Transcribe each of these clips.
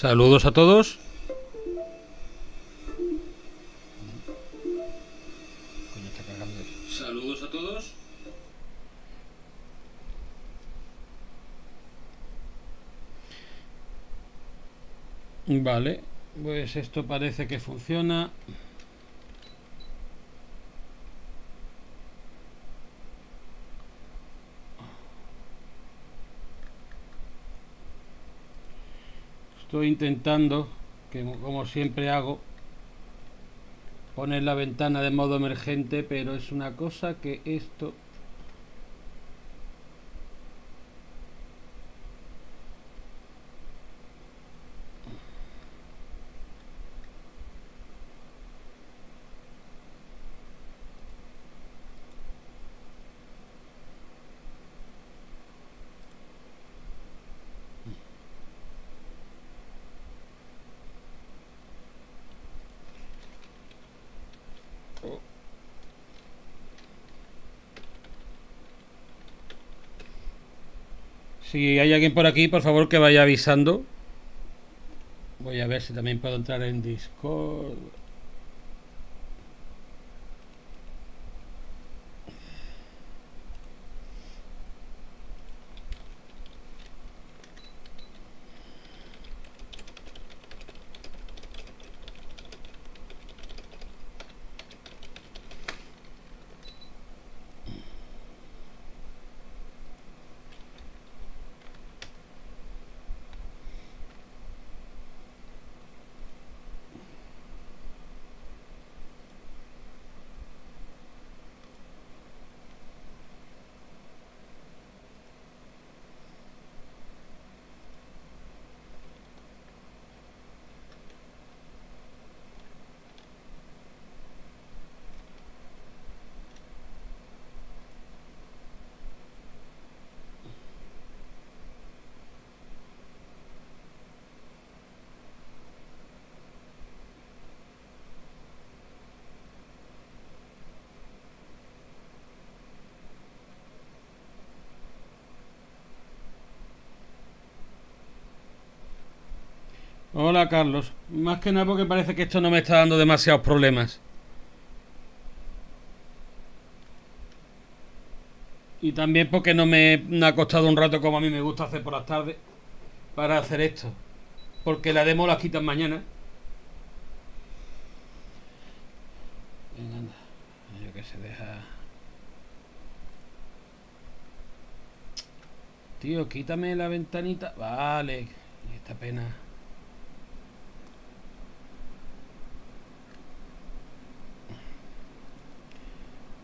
Saludos a todos. Saludos a todos. Vale, pues esto parece que funciona. Estoy intentando, que como siempre hago, poner la ventana de modo emergente, pero es una cosa que esto Si hay alguien por aquí, por favor que vaya avisando. Voy a ver si también puedo entrar en Discord. Hola Carlos, más que nada porque parece que esto no me está dando demasiados problemas. Y también porque no me, ha costado un rato como a mí me gusta hacer por las tardes para hacer esto. Porque la demo la quitan mañana. Venga, Yo que se deja... Tío, quítame la ventanita. Vale, esta pena.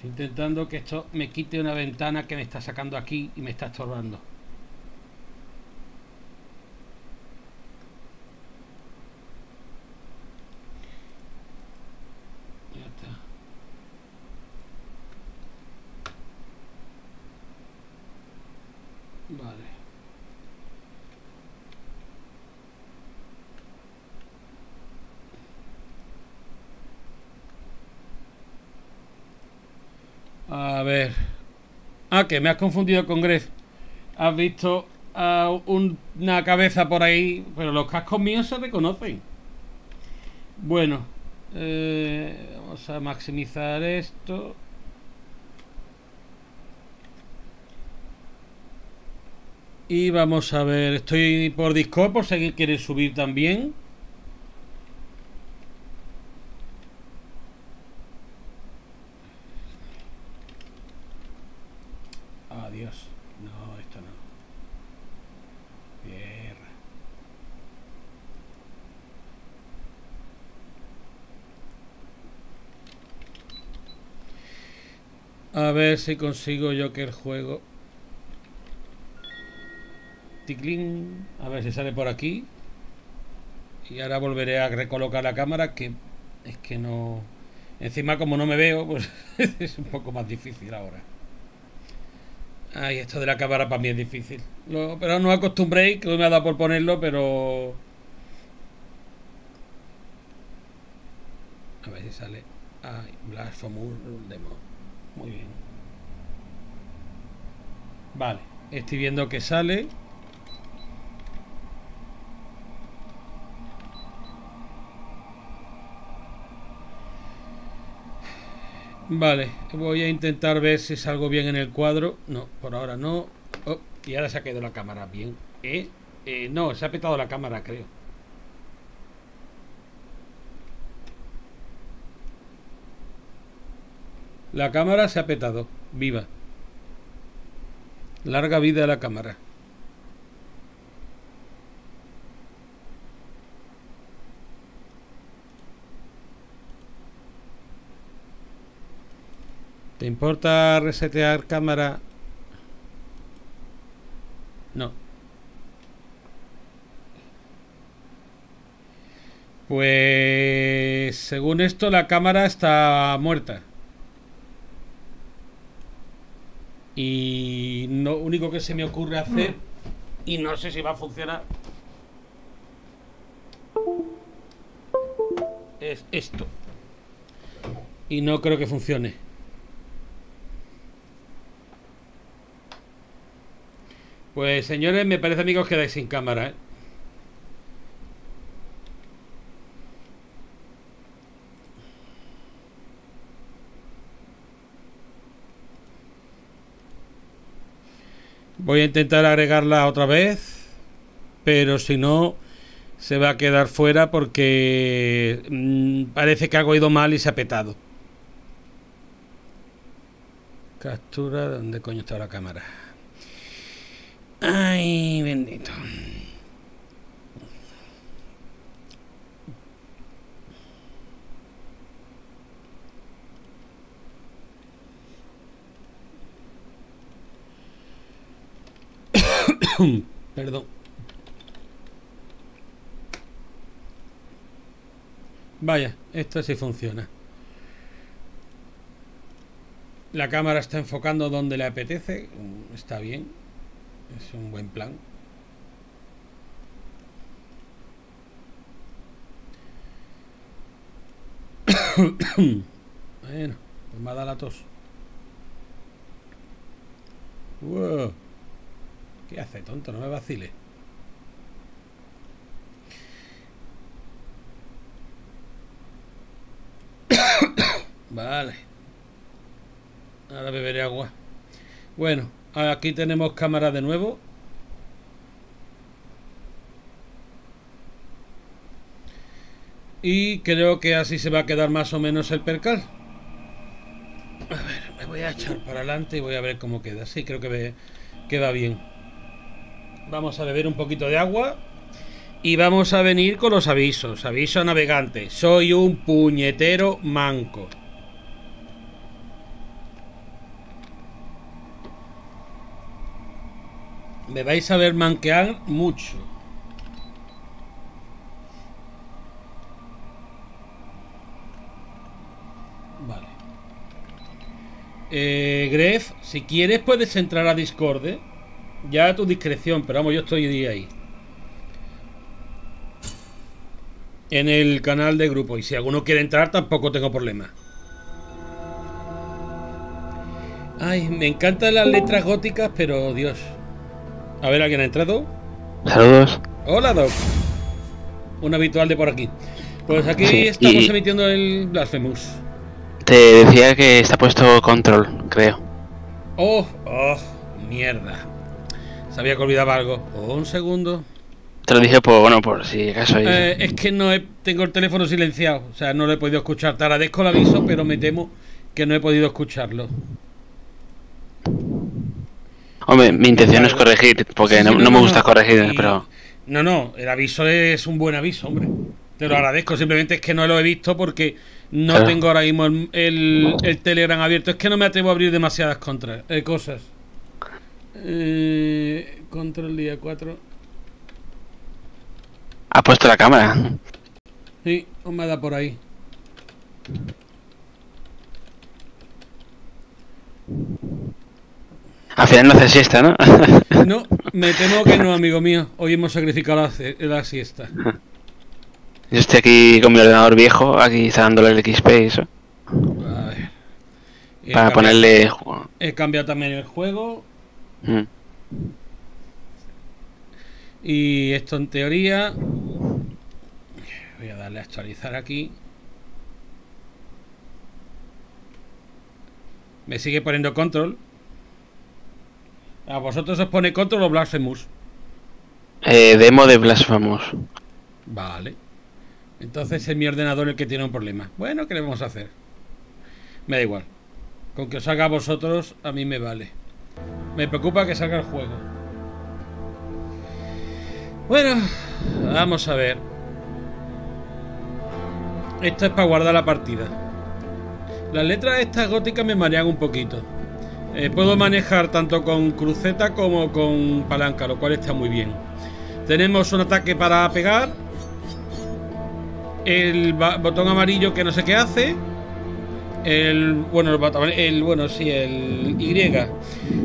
Intentando que esto me quite una ventana que me está sacando aquí y me está estorbando. Ya está. Vale. A ver. Ah, que me has confundido con Gref. Has visto una cabeza por ahí, pero los cascos míos se reconocen. Bueno, eh, vamos a maximizar esto. Y vamos a ver, estoy por Discord por si alguien quiere subir también. A ver si consigo yo que el juego... Ticlin. A ver si sale por aquí. Y ahora volveré a recolocar la cámara que es que no... Encima como no me veo, pues es un poco más difícil ahora. Ay, esto de la cámara para mí es difícil. pero no acostumbré, que no me ha dado por ponerlo, pero... A ver si sale... Ay, Blasphemous Demo. Muy bien. Vale, estoy viendo que sale. Vale, voy a intentar ver si salgo bien en el cuadro. No, por ahora no. Oh, y ahora se ha quedado la cámara bien. Eh, eh, no, se ha petado la cámara, creo. La cámara se ha petado. Viva. Larga vida a la cámara. ¿Te importa resetear cámara? No. Pues según esto la cámara está muerta. Y lo único que se me ocurre hacer, y no sé si va a funcionar, es esto. Y no creo que funcione. Pues señores, me parece amigos que quedáis sin cámara, ¿eh? Voy a intentar agregarla otra vez, pero si no, se va a quedar fuera porque mm, parece que ha ido mal y se ha petado. Captura, ¿dónde coño está la cámara? Ay, bendito. Perdón. Vaya, esto sí funciona. La cámara está enfocando donde le apetece. Está bien. Es un buen plan. bueno, pues me ha dado la tos. ¿Qué hace, tonto? No me vacile. vale. Ahora beberé agua. Bueno, aquí tenemos cámara de nuevo. Y creo que así se va a quedar más o menos el percal. A ver, me voy a echar para adelante y voy a ver cómo queda. Sí, creo que queda bien. Vamos a beber un poquito de agua. Y vamos a venir con los avisos. Aviso a navegante. Soy un puñetero manco. Me vais a ver manquear mucho. Vale. Eh, Gref, si quieres puedes entrar a Discord. Ya a tu discreción, pero vamos, yo estoy ahí. En el canal de grupo. Y si alguno quiere entrar, tampoco tengo problema. Ay, me encantan las letras góticas, pero Dios. A ver, ¿alguien ha entrado? Saludos. Hola, Doc. Un habitual de por aquí. Pues aquí estamos emitiendo el Blasphemous. Te decía que está puesto control, creo. Oh, oh, mierda. Sabía que olvidaba algo. un segundo. Te lo dije por, bueno, por si acaso. Eh, es que no tengo el teléfono silenciado. O sea, no lo he podido escuchar. Te agradezco el aviso, pero me temo que no he podido escucharlo. Hombre, mi intención es corregir, porque no, me gusta corregir, pero... No, no, el aviso es un buen aviso, hombre. Te lo agradezco, simplemente es que no lo he visto porque no tengo ahora mismo el, Telegram abierto. Es que no me atrevo a abrir demasiadas contra, eh, cosas. Eh, control día 4. ¿Ha puesto la cámara? Sí, o me da por ahí. Al final no hace siesta, ¿no? no, me temo que no, amigo mío. Hoy hemos sacrificado la, siesta. Yo estoy aquí con mi ordenador viejo, aquí dándole el XP y eso. Para ponerle... He cambiado también el juego. Mm. Y esto en teoría... Voy a darle a actualizar aquí. Me sigue poniendo control. ¿A vosotros os pone control o blasphemous? Eh, demo de Blasphemous. Vale. Entonces es mi ordenador el que tiene un problema. Bueno, ¿qué le vamos a hacer? Me da igual. Con que os haga a vosotros, a mí me vale. Me preocupa que salga el juego. Bueno, vamos a ver. Esto es para guardar la partida. Las letras estas góticas me marean un poquito. Eh, puedo manejar tanto con cruceta como con palanca, lo cual está muy bien. Tenemos un ataque para pegar. El botón amarillo que no sé qué hace. El bueno, el, el bueno, sí, el Y.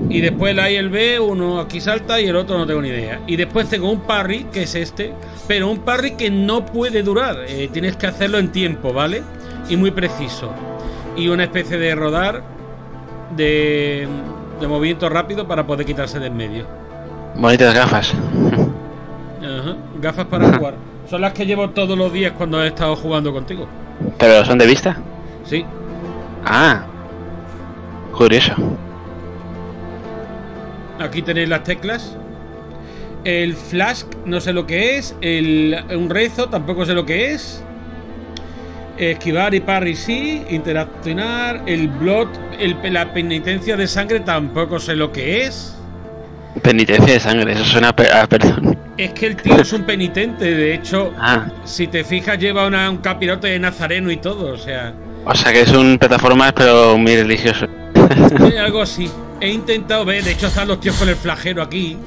Y después el A y el B, uno aquí salta y el otro no tengo ni idea. Y después tengo un parry, que es este, pero un parry que no puede durar. eh, tienes que hacerlo en tiempo, ¿vale? Y muy preciso. Y una especie de rodar de, de movimiento rápido para poder quitarse de en medio. Bonitas gafas. Ajá, Gafas para jugar. Son las que llevo todos los días cuando he estado jugando contigo. ¿Pero son de vista? Sí. Ah. Curioso. Aquí tenéis las teclas. El flash no sé lo que es. El, un rezo tampoco sé lo que es. Esquivar y parry sí. Interaccionar. El blot. El, la penitencia de sangre tampoco sé lo que es. Penitencia de sangre, eso suena a, pe- a perdón. Es que el tío es un penitente. De hecho, Ah. si te fijas, lleva una- un capirote de nazareno y todo. O sea, O sea que es un plataformas pero muy religioso. Algo así. He intentado ver, de hecho están los tíos con el flagero aquí.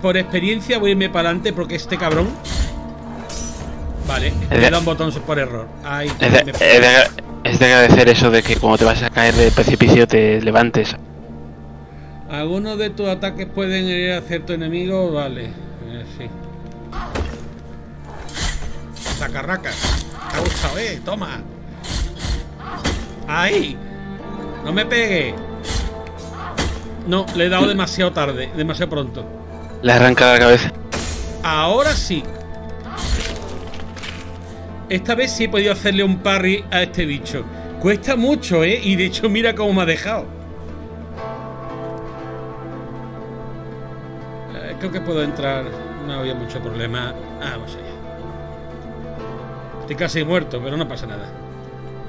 Por experiencia voy a irme para adelante porque este cabrón. Vale, le da un botón por error. Ahí. Es de, me- es de- es de agradecer eso de que como te vas a caer del precipicio te levantes. Algunos de tus ataques pueden herir a cierto enemigo, vale. Eh, sí. Sacarracas. Te ha gustado, eh. Toma. Ahí. No me pegue. No, le he dado demasiado tarde, demasiado pronto. Le arranca la cabeza. Ahora sí. Esta vez sí he podido hacerle un parry a este bicho. Cuesta mucho, ¿eh? Y de hecho mira cómo me ha dejado. Eh, creo que puedo entrar. No había mucho problema. Vamos allá. Estoy casi muerto, pero no pasa nada.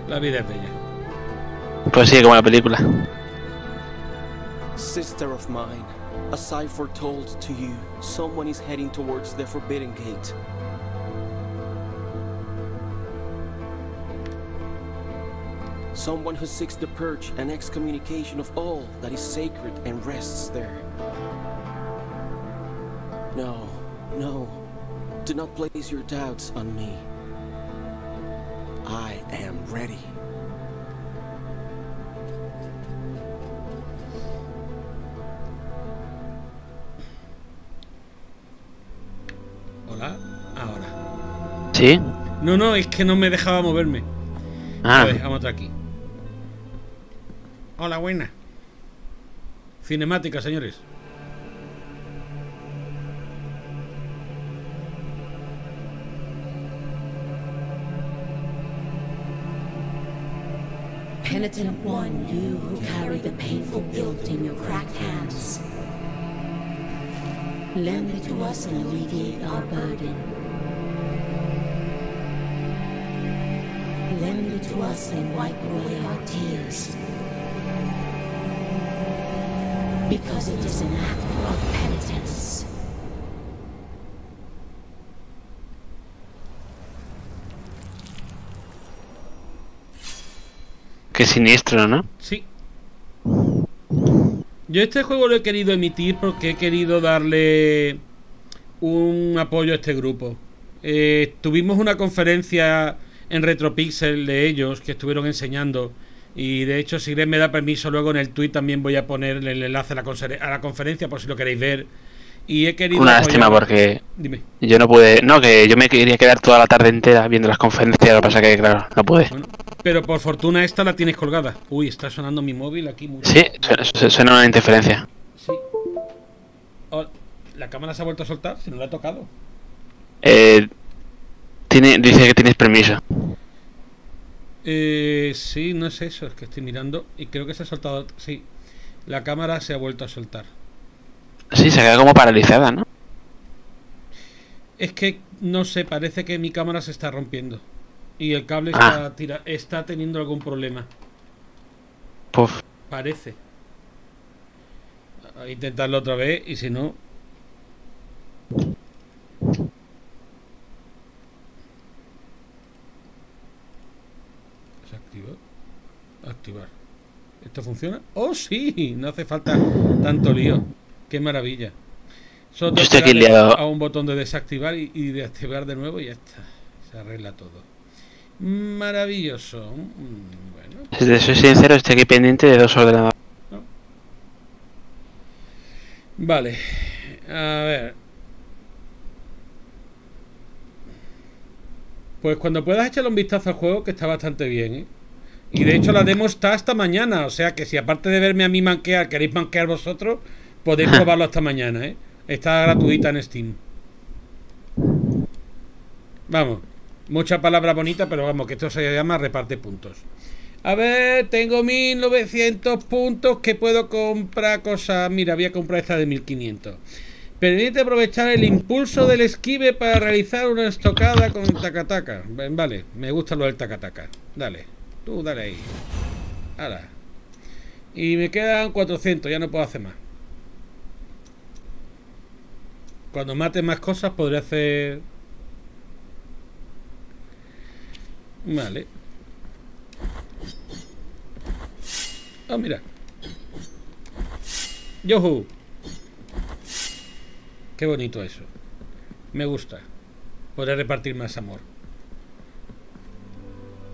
La vida es bella. Pues sí, como la película. Sister of mine, a I foretold to you, someone is heading towards the Forbidden Gate. Someone who seeks the purge and excommunication of all that is sacred and rests there. No, no, do not place your doubts on me. I am ready. Hola. Ahora. ¿Sí? No, no, es que no me dejaba moverme. Ah, A ver, vamos otra aquí. Hola, buena. Cinemática, señores. Penitent one, you who carry the painful guilt in your cracked hands. Lend it to us and alleviate our burden. Lend it to us and wipe away our tears. Because it is an act of penitence. Qué siniestro, ¿no? Sí. Yo este juego lo he querido emitir porque he querido darle un apoyo a este grupo. Eh, tuvimos una conferencia en Retropixel de ellos que estuvieron enseñando. Y de hecho, si Greg me da permiso, luego en el tweet también voy a poner el enlace a la, a la conferencia por si lo queréis ver. Y he querido. Una apoyar- lástima porque Dime. yo no pude. No, que yo me quería quedar toda la tarde entera viendo las conferencias, lo que pasa que, claro, no pude. Bueno, pero por fortuna esta la tienes colgada. Uy, está sonando mi móvil aquí mucho. Sí, su- su- suena una interferencia. Sí. Oh, ¿La cámara se ha vuelto a soltar? Si no la he tocado. Eh, tiene, dice que tienes permiso. Eh, sí, no es eso, es que estoy mirando y creo que se ha soltado. Sí, la cámara se ha vuelto a soltar. Sí, se queda como paralizada, ¿no? Es que no sé, parece que mi cámara se está rompiendo y el cable Ah. está, tira- está teniendo algún problema. Puf. Parece. A intentarlo otra vez y si no. Desactivar. Activar. ¿Esto funciona? ¡Oh, sí! No hace falta tanto lío. ¡Qué maravilla! Solo Yo tengo estoy que aquí darle liado. a un botón de desactivar y, y de activar de nuevo y ya está. Se arregla todo. Maravilloso. Mm, Bueno, Si te soy sincero, estoy aquí pendiente de dos ordenadores. Vale. A ver. Pues cuando puedas echarle un vistazo al juego, que está bastante bien, ¿eh? Y de hecho la demo está hasta mañana, o sea que si aparte de verme a mí manquear, queréis manquear vosotros, podéis probarlo hasta mañana, ¿eh? Está gratuita en Steam. Vamos, mucha palabra bonita, pero vamos, que esto se llama reparte puntos. A ver, tengo 1900 puntos que puedo comprar cosas. Mira, voy a comprar esta de 1500. Permite aprovechar el impulso del esquive para realizar una estocada con tacataca. Vale, me gusta lo del tacataca. Dale, tú dale ahí. Ahora. Y me quedan 400, ya no puedo hacer más. Cuando mate más cosas podré hacer... Vale. Ah, mira. Yohu. Qué bonito eso. Me gusta. Podré repartir más amor.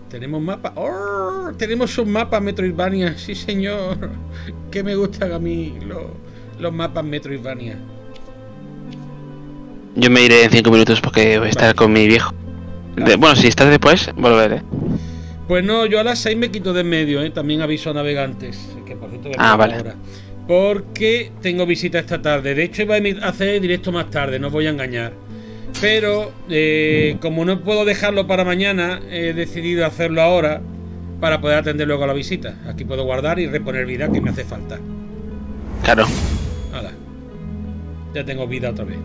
Tenemos mapa. ¡Oh! Tenemos un mapa Metroidvania. Sí, señor. Que me gustan a mí lo- los mapas Metroidvania. Yo me iré en cinco minutos porque voy a estar Vale. con mi viejo. De- bueno, si estás después, volveré. Pues no, yo a las 6 me quito de en medio, ¿eh? También aviso a navegantes. Que por cierto Ah, vale. ahora. Porque tengo visita esta tarde. De hecho, iba a hacer directo más tarde, no os voy a engañar. Pero, eh, como no puedo dejarlo para mañana, he decidido hacerlo ahora para poder atender luego a la visita. Aquí puedo guardar y reponer vida que me hace falta. Claro. Hala. Ya tengo vida otra vez.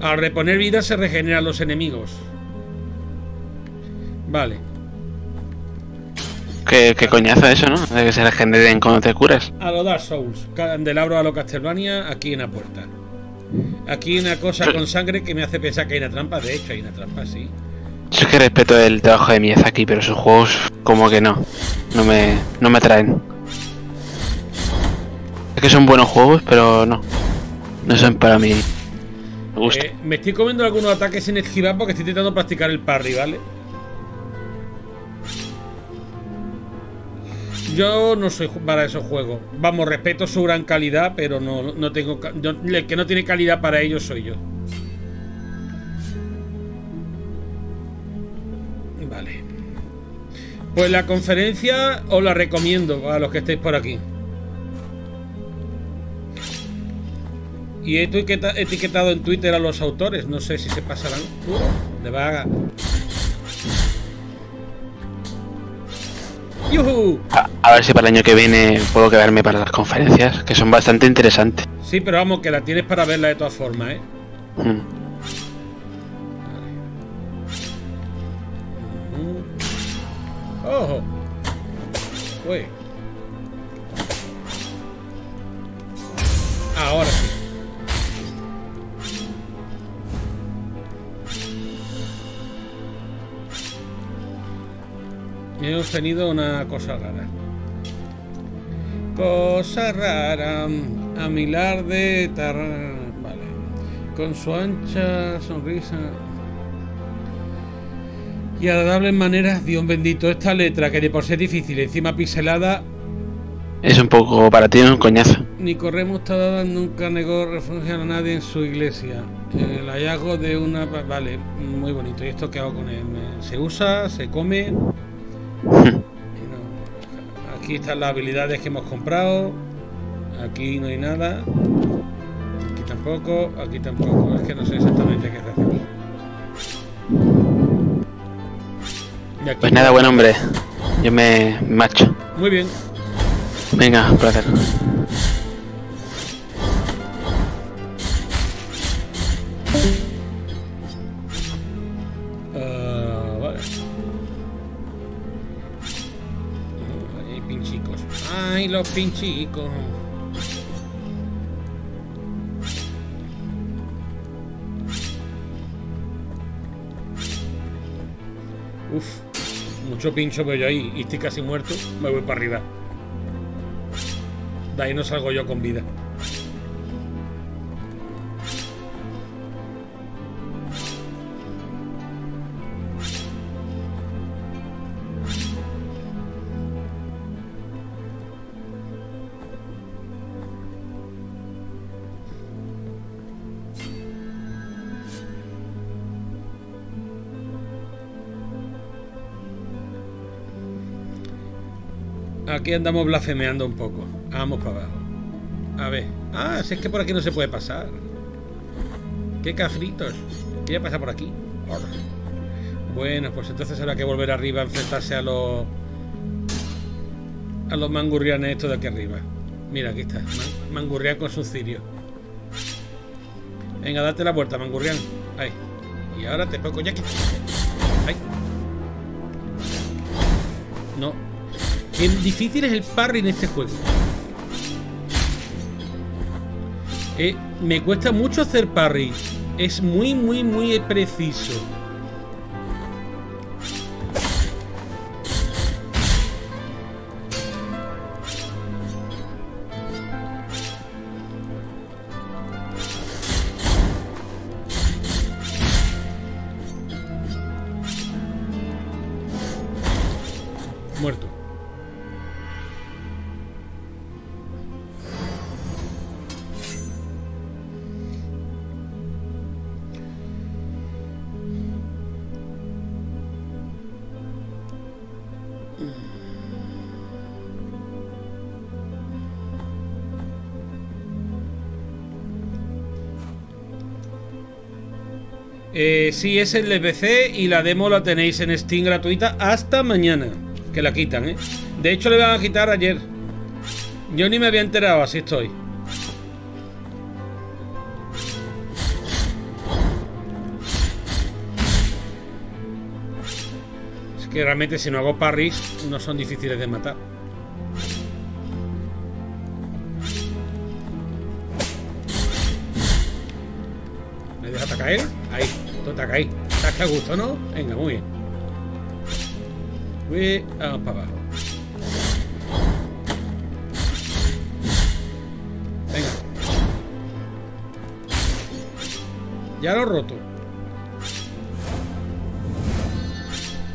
Al reponer vida se regeneran los enemigos. Vale. Qué, qué coñazo eso, ¿no? De que se regeneren cuando te curas. A lo Dark Souls, candelabro a lo Castlevania, aquí en la puerta. Aquí hay una cosa con sangre que me hace pensar que hay una trampa. De hecho, hay una trampa, sí. Yo es que respeto el trabajo de Miyazaki, pero sus juegos como que no. No me, no me atraen. Es que son buenos juegos, pero no. No son para mí. Eh, me estoy comiendo algunos ataques sin esquivar porque estoy intentando practicar el parry, ¿vale? Yo no soy para esos juegos. Vamos, respeto su gran calidad, pero no, no tengo. yo- el que no tiene calidad para ellos soy yo. Vale. Pues la conferencia os la recomiendo a los que estéis por aquí. Y he etiqueta- etiquetado en Twitter a los autores. No sé si se pasarán. Uh, de vaga. ¡Yujú! A, a ver si para el año que viene puedo quedarme para las conferencias, que son bastante interesantes. Sí, pero vamos, que la tienes para verla de todas formas, ¿eh? Mm. ¡Ojo! Uy. Ahora sí. Y hemos tenido una cosa rara. Cosa rara. A milar de tar... Vale. Con su ancha sonrisa y agradables maneras, Dios bendito, esta letra que de por ser difícil, encima pixelada, Es un poco para ti, un coñazo. ni corremos todas, nunca negó refugio a nadie en su iglesia. El hallazgo de una... Vale, muy bonito. ¿Y esto qué hago con él? Se usa, se come... Aquí están las habilidades que hemos comprado. Aquí no hay nada. Aquí tampoco, aquí tampoco. Es que no sé exactamente qué hacer aquí. Y aquí Pues nada, buen hombre. Yo me macho. Muy bien. Venga, placer. Los pinchicos. Uf, mucho pincho veo yo ahí y estoy casi muerto. Me voy para arriba. De ahí no salgo yo con vida. Aquí andamos blasfemeando un poco. Vamos para abajo. A ver. Ah, si es que por aquí no se puede pasar. Qué cafritos. Voy a pasar por aquí. Bueno, pues entonces habrá que volver arriba a enfrentarse a los... A los mangurrianes estos de aquí arriba. Mira, aquí está. Man- Mangurrián con su cirio. Venga, date la vuelta, mangurrián. Ahí. Y ahora te pongo ya aquí. Ahí. No, Qué difícil es el parry en este juego. Eh, me cuesta mucho hacer parry. Es muy, muy, muy preciso. Eh, sí, es el de PC y la demo la tenéis en Steam gratuita hasta mañana. Que la quitan, ¿eh? De hecho, le van a quitar ayer. Yo ni me había enterado, así estoy. Es que realmente si no hago parries no son difíciles de matar. ¿Me dejas caer? Ahí, tú. Estás que a gusto, ¿no? Venga, muy bien. Uy, vamos para abajo. Venga. Ya lo he roto.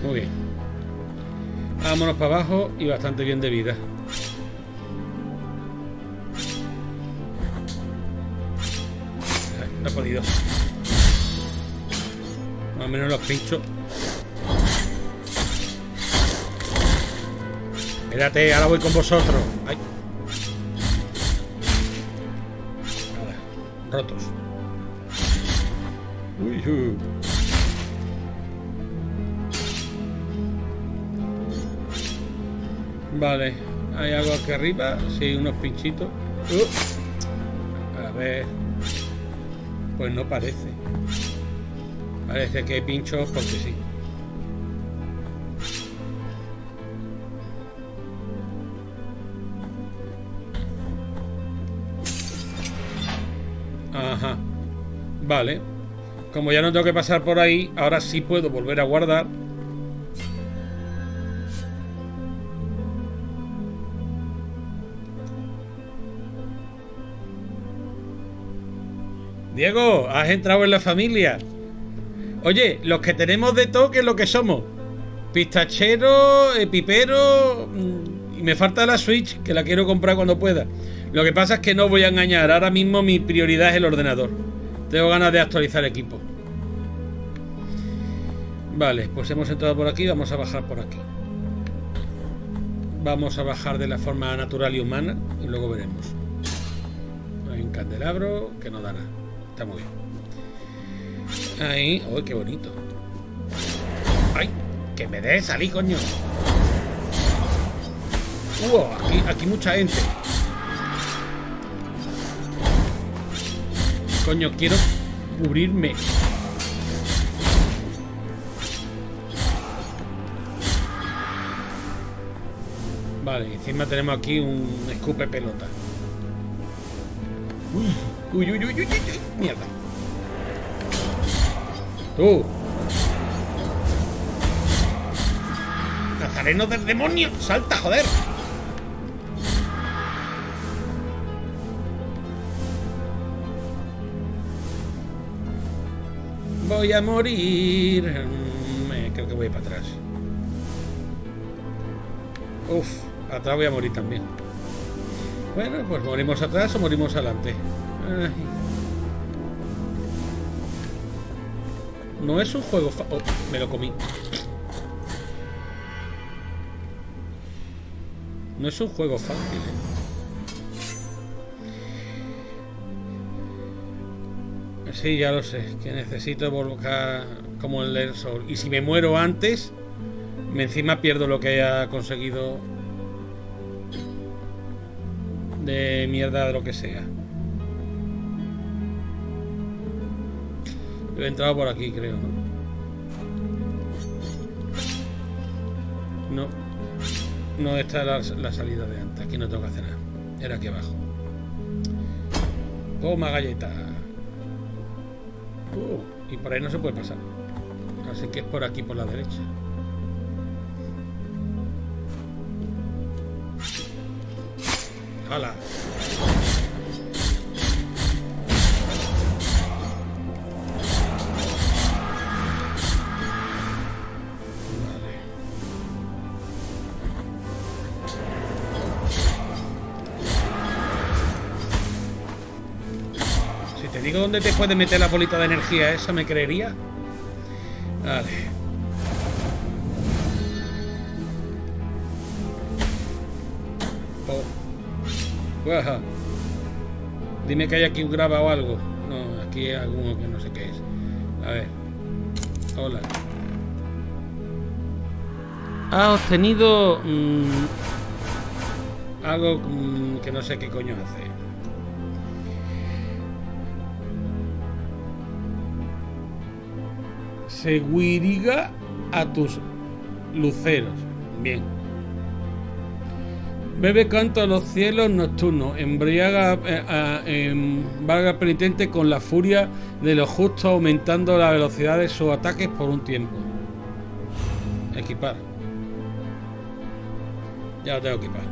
Muy bien. Vámonos para abajo y bastante bien de vida. No he podido. O menos los pinchos. Espérate, ahora voy con vosotros. Ay. Nada, rotos. Uy, uy. Vale, hay algo aquí arriba. Sí, unos pinchitos. Uh. A ver. Pues no parece. Parece que hay pinchos porque sí. Ajá. Vale. Como ya no tengo que pasar por ahí, ahora sí puedo volver a guardar. Diego, has entrado en la familia. Oye, los que tenemos de todo, ¿qué es lo que somos? Pistachero, eh, pipero. mm, Y me falta la Switch, que la quiero comprar cuando pueda. Lo que pasa es que no voy a engañar. Ahora mismo mi prioridad es el ordenador. Tengo ganas de actualizar equipo. Vale, pues hemos entrado por aquí. Vamos a bajar por aquí. Vamos a bajar de la forma natural y humana. Y luego veremos. Hay un candelabro que no da nada. Está muy bien. Ahí. ¡Uy, qué bonito! ¡Ay! ¡Que me des salí, coño! Uh, aquí, aquí mucha gente. Coño, quiero cubrirme. Vale, encima tenemos aquí un escupe pelota. Uy, uy, uy, uy, uy, uy, mierda. Tú. Nazareno del demonio, salta, joder. Voy a morir. Mm, Creo que voy para atrás. Uf, atrás voy a morir también. Bueno, pues morimos atrás o morimos adelante. Ay. No es un juego fa- oh, me lo comí. No es un juego fácil, ¿eh? Sí, ya lo sé. Que necesito volcar como el del sol. Y si me muero antes, me encima pierdo lo que haya conseguido de mierda de lo que sea. Yo he entrado por aquí, creo, ¿no? No. No está la, la salida de antes. Aquí no tengo que hacer nada. Era aquí abajo. Toma galleta. Uh, y por ahí no se puede pasar. Así que es por aquí, por la derecha. ¡Hala! Dónde te puede meter la bolita de energía esa, ¿me creería? Vale. Oh. Guaja. Dime que hay aquí un graba o algo. No, aquí hay alguno que no sé qué es. A ver. Hola. Ha obtenido mm, algo mm, que no sé qué coño hace. Seguiriga a tus luceros. Bien. Bebe canto a los cielos nocturnos, embriaga eh, a- em, valga penitente con la furia de los justos, aumentando la velocidad de sus ataques por un tiempo. Equipar. Ya lo tengo equipado.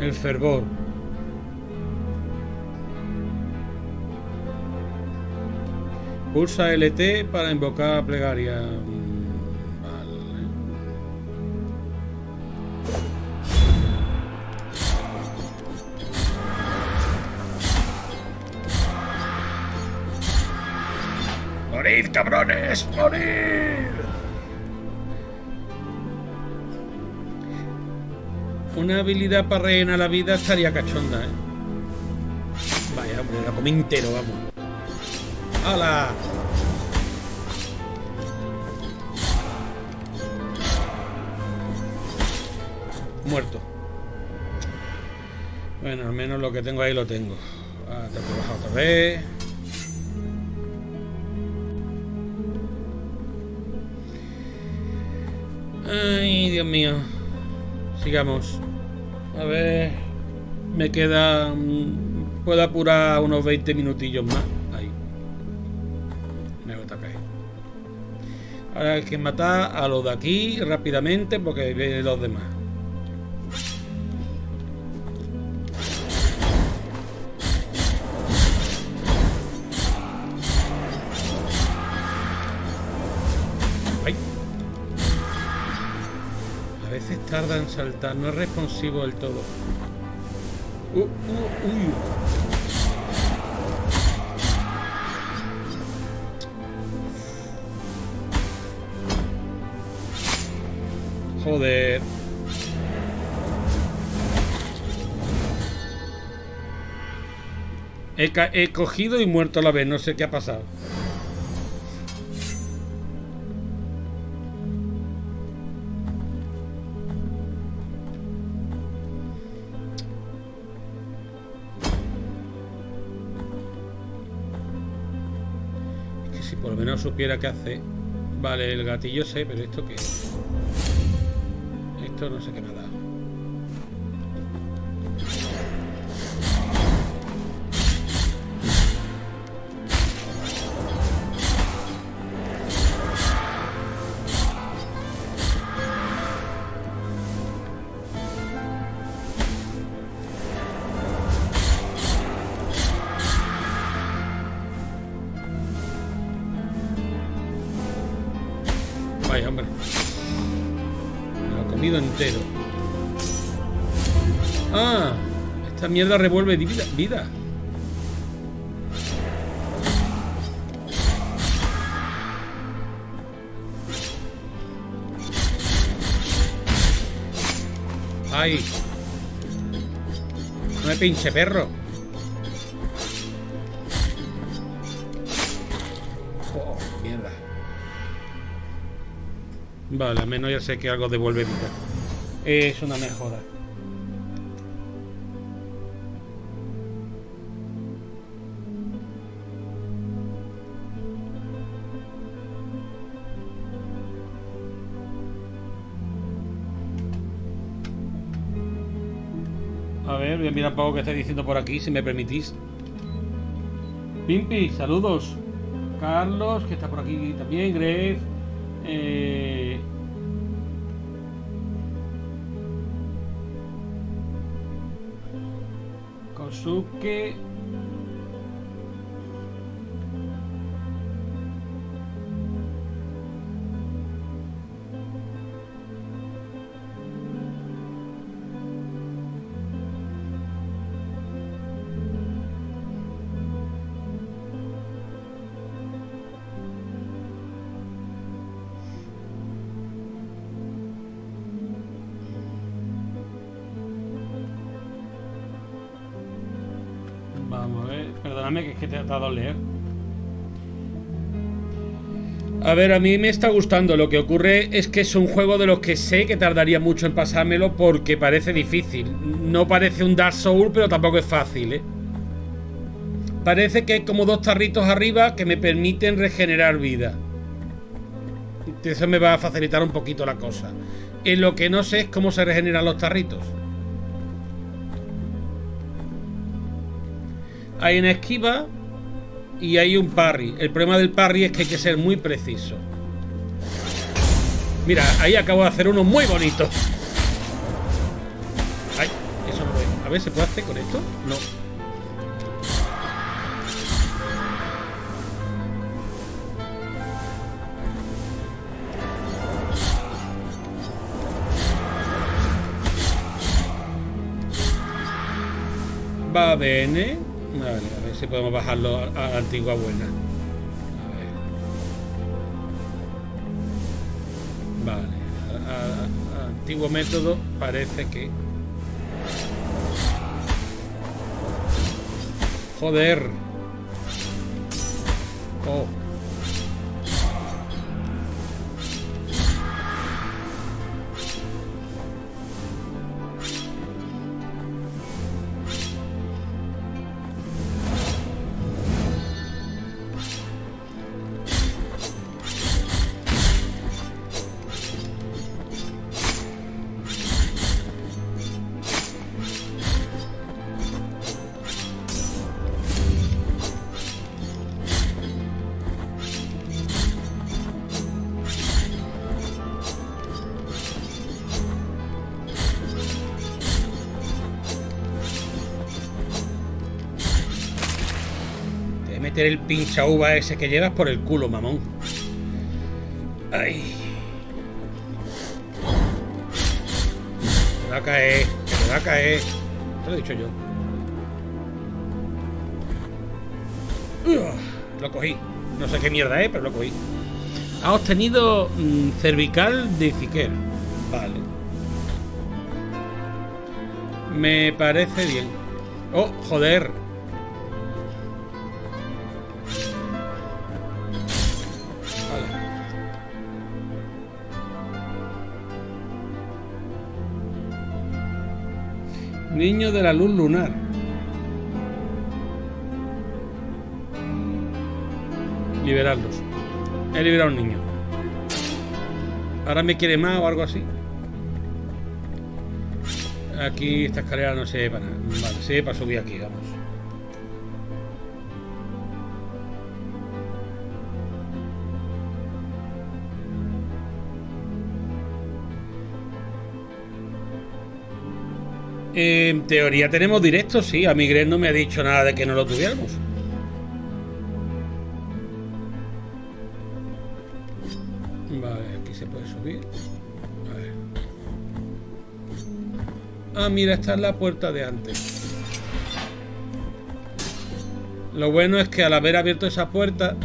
El fervor. Pulsa LT para invocar plegaria. Mm, Vale. ¡Morid, cabrones! ¡Morid! Una habilidad para rellenar la vida estaría cachonda, ¿eh? Vaya, hombre, lo comí entero, vamos. ¡Hala! Muerto. Bueno, al menos lo que tengo ahí lo tengo. Ah, que bajar otra vez. Ay, Dios mío. Sigamos. A ver. Me queda. mm, Puedo apurar unos 20 minutillos más. Ahora hay que matar a los de aquí rápidamente porque vienen los demás. Ay. A veces tarda en saltar, no es responsivo del todo. Uh, uh, uy. Joder. He, cogido y muerto a la vez, no sé qué ha pasado. Es que si por lo menos supiera qué hace. Vale, el gatillo sé, pero ¿esto qué? Esto no sé qué me. Mierda revuelve vida. ¡Ay! No me pinche, perro. Oh, mierda. Vale, al menos ya sé que algo devuelve vida. Es una mejora. Ver, voy a mirar un poco qué está diciendo por aquí, si me permitís. Pimpi, saludos. Carlos, que está por aquí también. Greg. Eh... Kosuke. A ver, a mí me está gustando. Lo que ocurre es que es un juego de los que sé que tardaría mucho en pasármelo porque parece difícil. No parece un Dark Souls, pero tampoco es fácil, ¿eh? Parece que hay como dos tarritos arriba que me permiten regenerar vida. Eso me va a facilitar un poquito la cosa. En lo que no sé es cómo se regeneran los tarritos. Hay una esquiva y hay un parry. El problema del parry es que hay que ser muy preciso. Mira, ahí acabo de hacer uno muy bonito. Ay, eso no puede. A ver, ¿se puede hacer con esto? No. Va bene. Si podemos bajarlo a, la antigua buena. Vale. antiguo método parece que. Joder. Oh. Meter el pincha uva ese que llevas por el culo, mamón. Ay. Me va a caer, me va a caer. Te lo he dicho yo. Ugh, lo cogí. No sé qué mierda es, pero lo cogí. Ha obtenido mm, cervical de Ziquer. Vale. Me parece bien. Oh, joder. Niño de la luz lunar. Liberarlos. He liberado a un niño. Ahora me quiere más o algo así. Aquí esta escalera no se para nada. Vale, se para subir aquí, vamos. En teoría tenemos directo, sí. A Miguel no me ha dicho nada de que no lo tuviéramos. Vale, aquí se puede subir. Ver. Ah, mira, esta es la puerta de antes. Lo bueno es que al haber abierto esa puerta,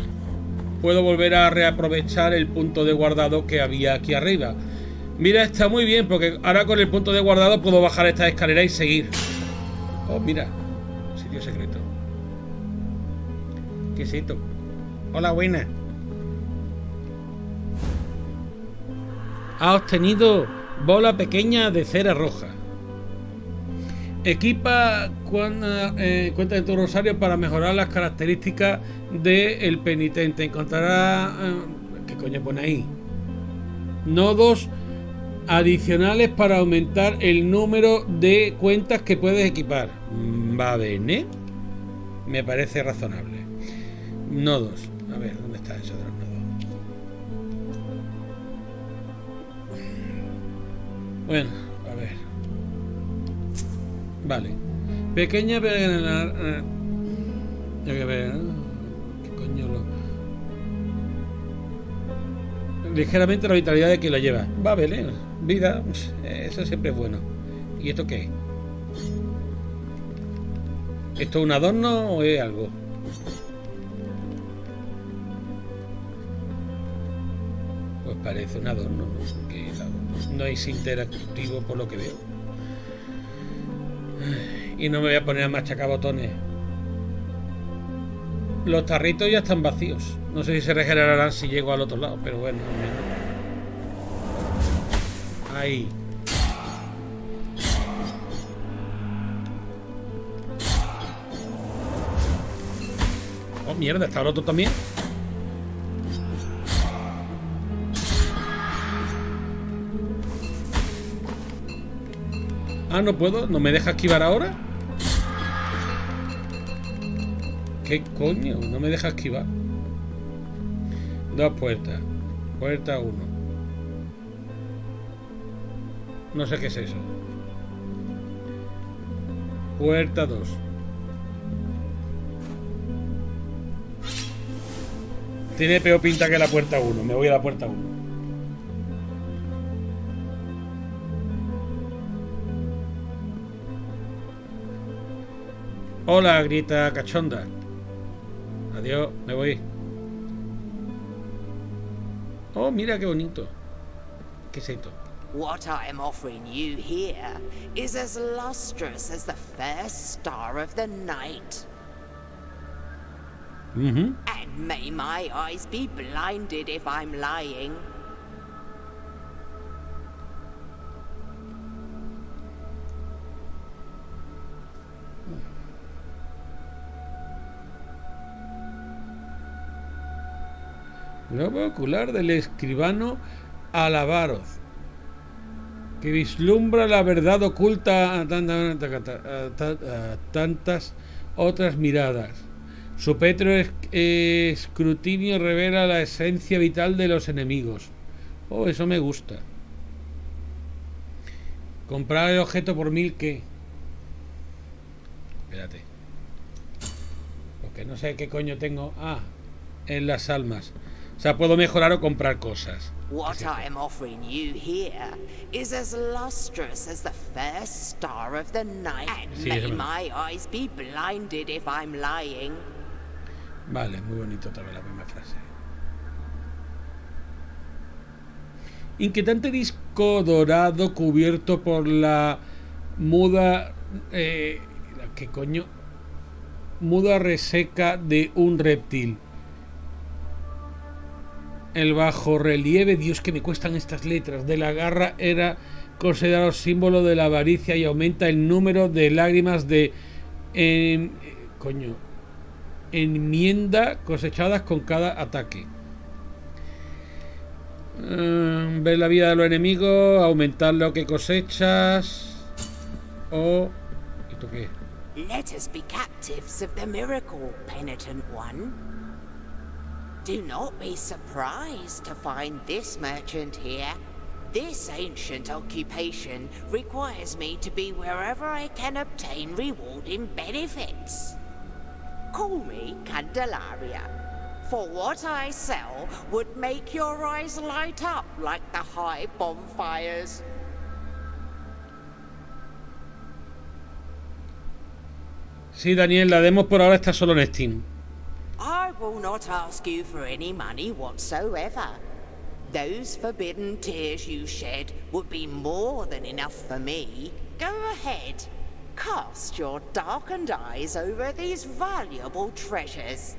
puedo volver a reaprovechar el punto de guardado que había aquí arriba. Mira, está muy bien, porque ahora con el punto de guardado puedo bajar esta escalera y seguir. Oh, mira. Sitio secreto. ¿Qué es esto? Hola, buena. Ha obtenido bola pequeña de cera roja. Equipa cuenta, eh, cuenta de tu rosario para mejorar las características del penitente. Encontrará... eh, ¿Qué coño pone ahí? Nodos adicionales para aumentar el número de cuentas que puedes equipar. Mm, Va bene. Me parece razonable. Nodos. A ver, ¿dónde está eso de los nodos? Bueno, a ver. Vale. Pequeña pero eh, que ver, ¿no? ¿Qué coño lo ligeramente la vitalidad de quien la lleva. Va, Belén. Vida, eso siempre es bueno. ¿Y esto qué es? ¿Esto es un adorno o es algo? Pues parece un adorno, ¿no? Adorno no es interactivo por lo que veo. Y no me voy a poner a machacar botones. Los tarritos ya están vacíos. No sé si se regenerarán si llego al otro lado, pero bueno. Ahí. Oh, mierda, ¿está el otro también? Ah, no puedo, no me deja esquivar ahora. ¿Qué coño? No me deja esquivar. Dos puertas. Puerta uno. No sé qué es eso. Puerta 2. Tiene peor pinta que la puerta 1. Me voy a la puerta 1. Hola, grita cachonda. Adiós, me voy. Oh, mira qué bonito. ¿Qué es? What I am offering you here is as lustrous as the first star of the night. Ujú. And may my eyes be blinded if I'm lying. Globo ocular del escribano Alabaroz. Que vislumbra la verdad oculta a, tanta- a ta- a tantas otras miradas. Su petro es- escrutinio revela la esencia vital de los enemigos. Oh, eso me gusta. Comprar el objeto por mil que. Espérate. Porque no sé qué coño tengo. Ah, en las almas. O sea, puedo mejorar o comprar cosas. What I am offering you here is as lustrous as the first star of the night. And Sí, may my eyes be blinded if I'm lying. Vale, muy bonito vez la misma frase. Inquietante disco dorado cubierto por la muda. Eh, ¿Qué coño? Muda reseca de un reptil. El bajo relieve, Dios que me cuestan estas letras, de la garra era considerado símbolo de la avaricia y aumenta el número de lágrimas de. coño. enmienda cosechadas con cada ataque. Mm, ver la vida de los enemigos, aumentar lo que cosechas. O. ¿Esto qué? Let us be captives of the miracle, penitent one. Do not be surprised to find this merchant here. This ancient occupation requires me to be wherever I can obtain rewarding benefits. Call me Candelaria, for what I sell would make your eyes light up like the high bonfires. Sí, Daniel, la demo por ahora está solo en Steam. I will not ask you for any money whatsoever. Those forbidden tears you shed would be more than enough for me. Go ahead. Cast your darkened eyes over these valuable treasures.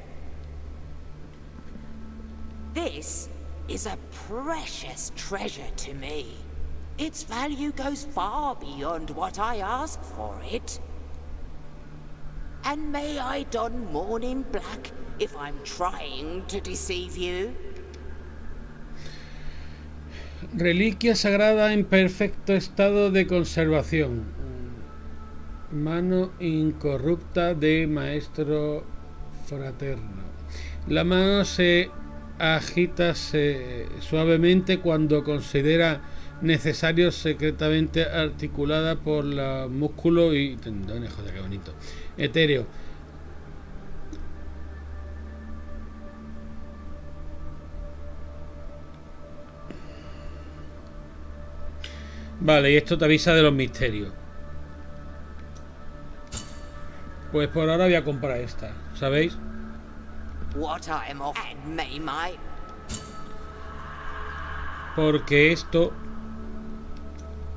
This is a precious treasure to me. Its value goes far beyond what I ask for it. And may I don mourning black if I'm trying to deceive you? Reliquia sagrada en perfecto estado de conservación. Mano incorrupta de maestro fraterno. La mano se agita suavemente cuando considera necesario, secretamente articulada por los músculos y tendones, joder, qué bonito. Etéreo. Vale, y esto te avisa de los misterios. Pues por ahora voy a comprar esta, ¿sabéis? Porque esto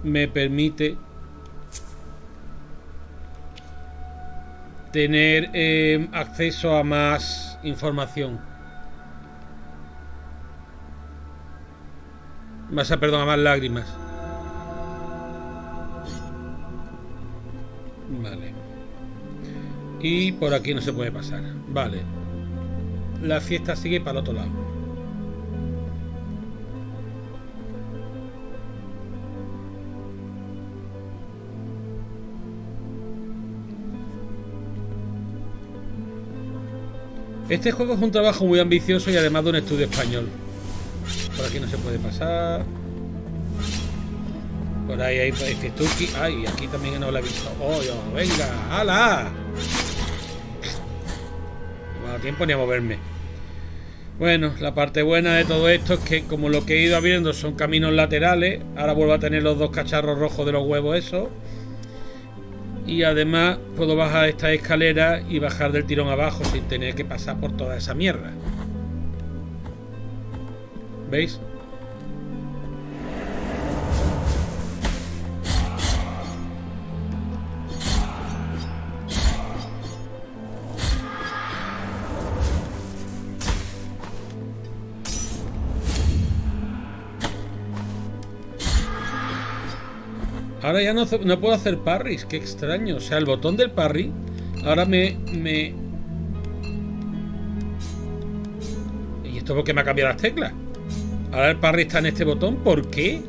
me permite tener eh, acceso a más información. Más, a- perdón, a más lágrimas. Vale. Y por aquí no se puede pasar. Vale. La fiesta sigue para el otro lado. Este juego es un trabajo muy ambicioso y además de un estudio español. Por aquí no se puede pasar. Por ahí hay, hay Fiestuki. Ay, aquí también no la he visto. ¡Oh, yo! ¡Venga! ¡Hala! No me dado tiempo ni a moverme. Bueno, la parte buena de todo esto es que como lo que he ido abriendo son caminos laterales, ahora vuelvo a tener los dos cacharros rojos de los huevos esos. Y además puedo bajar esta escalera y bajar del tirón abajo sin tener que pasar por toda esa mierda. ¿Veis? Ahora ya no, no puedo hacer parries, qué extraño. O sea, el botón del parry ahora me, me... ¿Y esto porque me ha cambiado las teclas? Ahora el parry está en este botón, ¿por qué?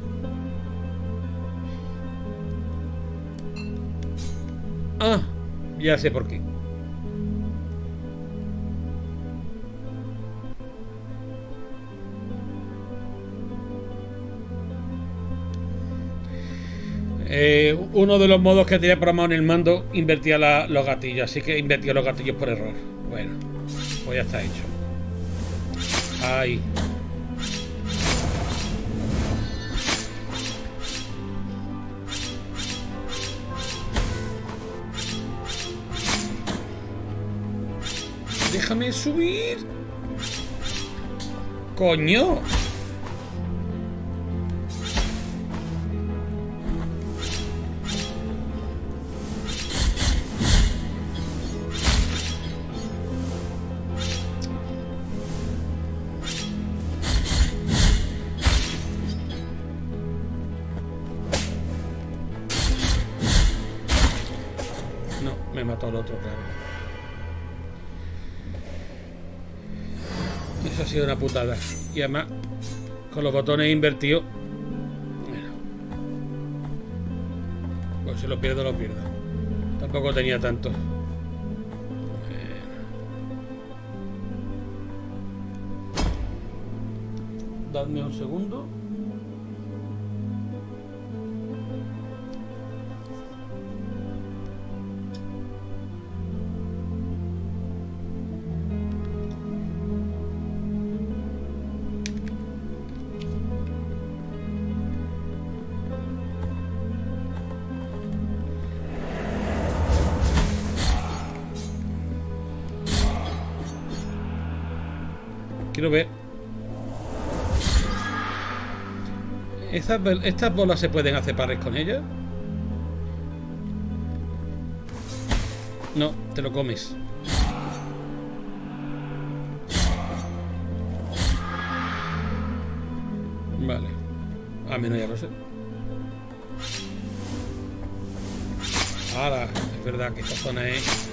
Ah, ya sé por qué. Eh, uno de los modos que tenía programado en el mando invertía los gatillos, así que invertía los gatillos por error. Bueno, pues ya está hecho. Ahí. Déjame subir. Coño. Y además, con los botones invertidos. Pues si lo pierdo, lo pierdo. Tampoco tenía tanto. Bueno. Dadme un segundo. Quiero ver. ¿Estas, ¿Estas bolas se pueden hacer pares con ellas? No, te lo comes. Vale. A menos ya lo sé. Ahora, es verdad que esta zona es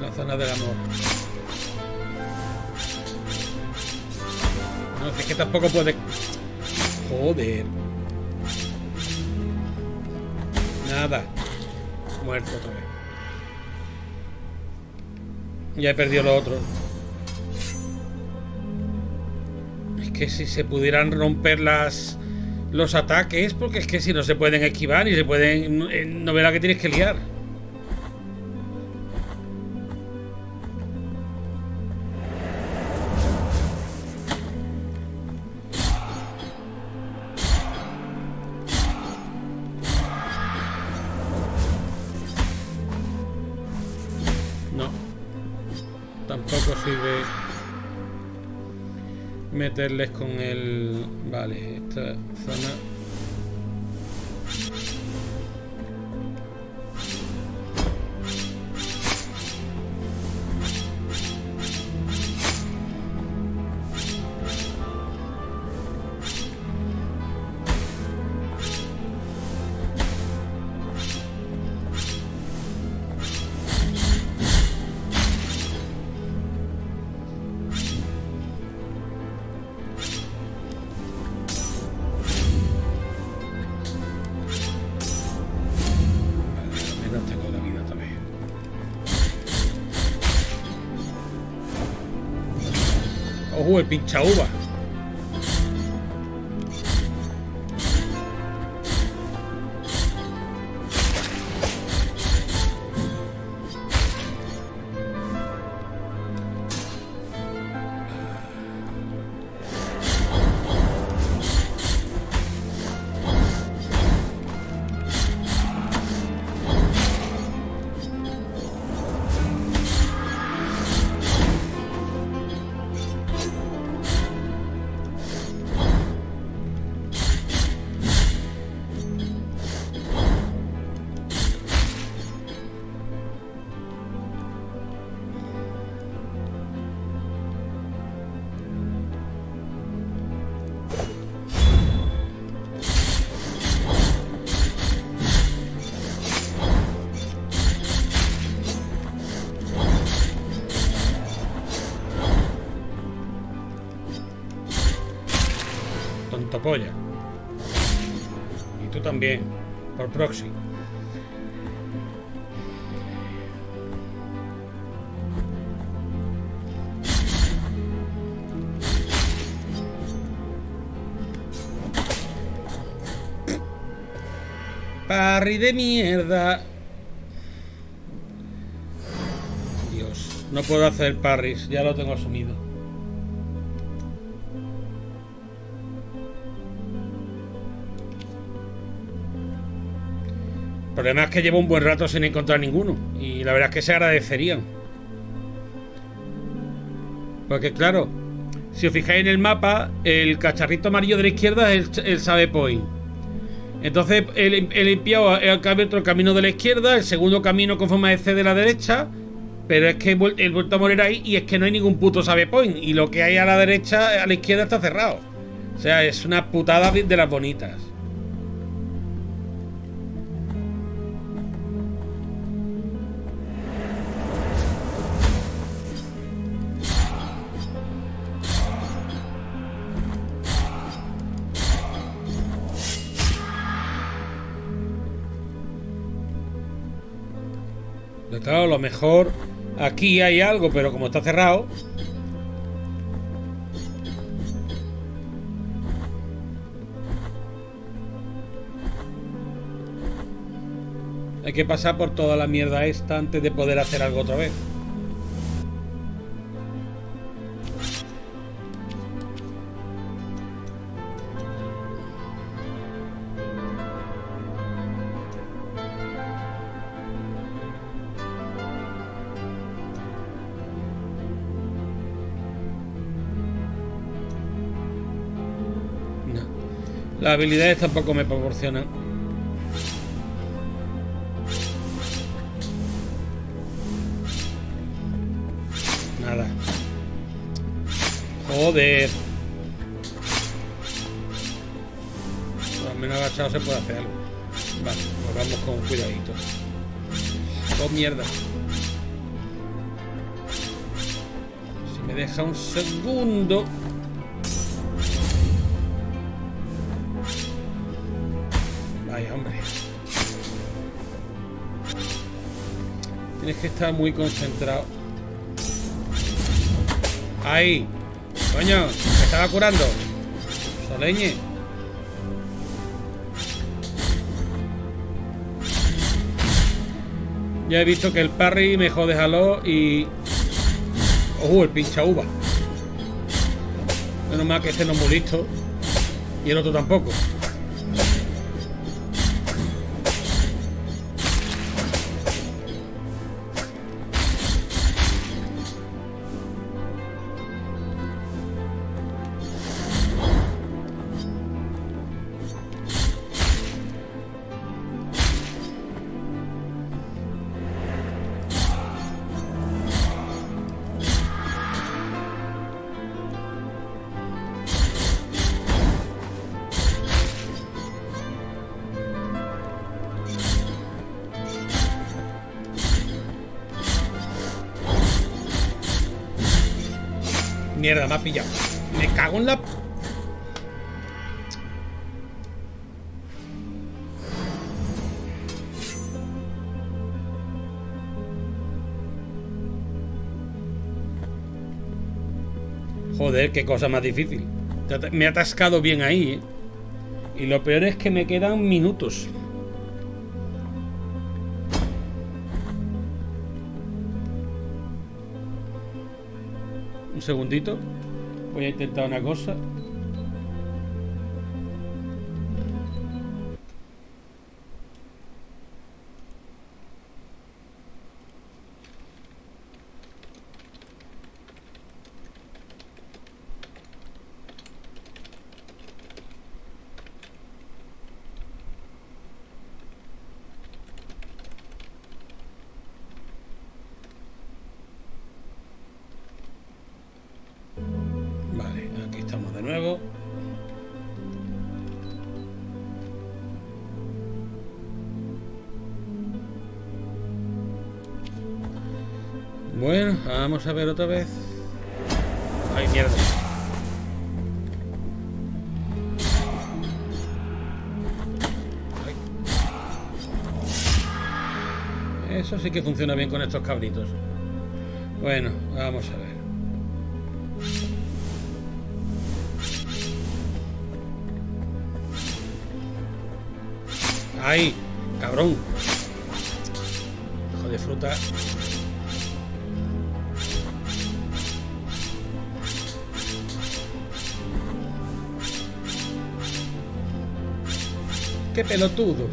la zona del amor. Es que tampoco puede. Joder. Nada. Muerto otra vez. Ya he perdido lo otro. Es que si se pudieran romper las los ataques, porque es que si no se pueden esquivar y se pueden. eh, No verá que tienes que liar. Meterles con el... Vale, pincha uva! Polla. Y tú también, por proxy. Parry de mierda. Dios, no puedo hacer parries, ya lo tengo asumido. El problema es que llevo un buen rato sin encontrar ninguno. Y la verdad es que se agradecerían. Porque claro, si os fijáis en el mapa, el cacharrito amarillo de la izquierda es el, el save point. Entonces he, he limpiado, el camino de la izquierda, el segundo camino con forma de C de la derecha. Pero es que he vuel- he vuelto a morir ahí y es que no hay ningún puto save point. Y lo que hay a la derecha, a la izquierda está cerrado. O sea, es una putada de las bonitas. A lo mejor aquí hay algo, pero como está cerrado. Hay que pasar por toda la mierda esta antes de poder hacer algo otra vez. Las habilidades tampoco me proporcionan. Nada. Joder. Lo menos agachado se puede hacer algo. Vale, pues vamos con cuidadito. Oh, mierda. Si me deja un segundo. Tienes que estar muy concentrado. ¡Ahí! ¡Coño! ¡Me estaba curando! ¡Soleñe! Ya he visto que el parry me jode jaló y... ¡Ojo! El pincha uva. Menos mal que este no es muy listo. Y el otro tampoco. Qué cosa más difícil. Me he atascado bien ahí, ¿eh? Y lo peor es que me quedan minutos. Un segundito. Voy a intentar una cosa. Vamos a ver otra vez. Ay, mierda. Ay. Eso sí que funciona bien con estos cabritos. Bueno, vamos a ver. ¡Ay! ¡Cabrón! Hijo de fruta. ¡Qué pelotudo!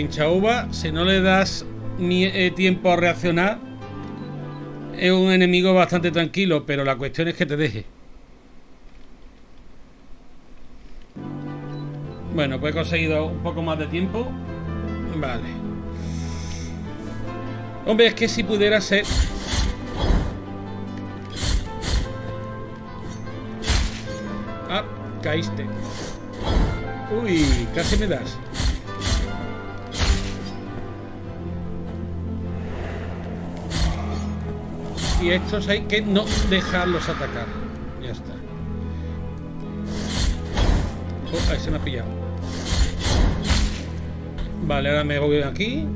Pincha uva, si no le das ni, eh, tiempo a reaccionar, es un enemigo bastante tranquilo, pero la cuestión es que te deje. Bueno, pues he conseguido un poco más de tiempo. Vale. Hombre, es que si pudiera ser... Ah, caíste. Uy, casi me das. Y estos hay que no dejarlos atacar. Ya está. Oh, ahí se me ha pillado. Vale, ahora me voy aquí.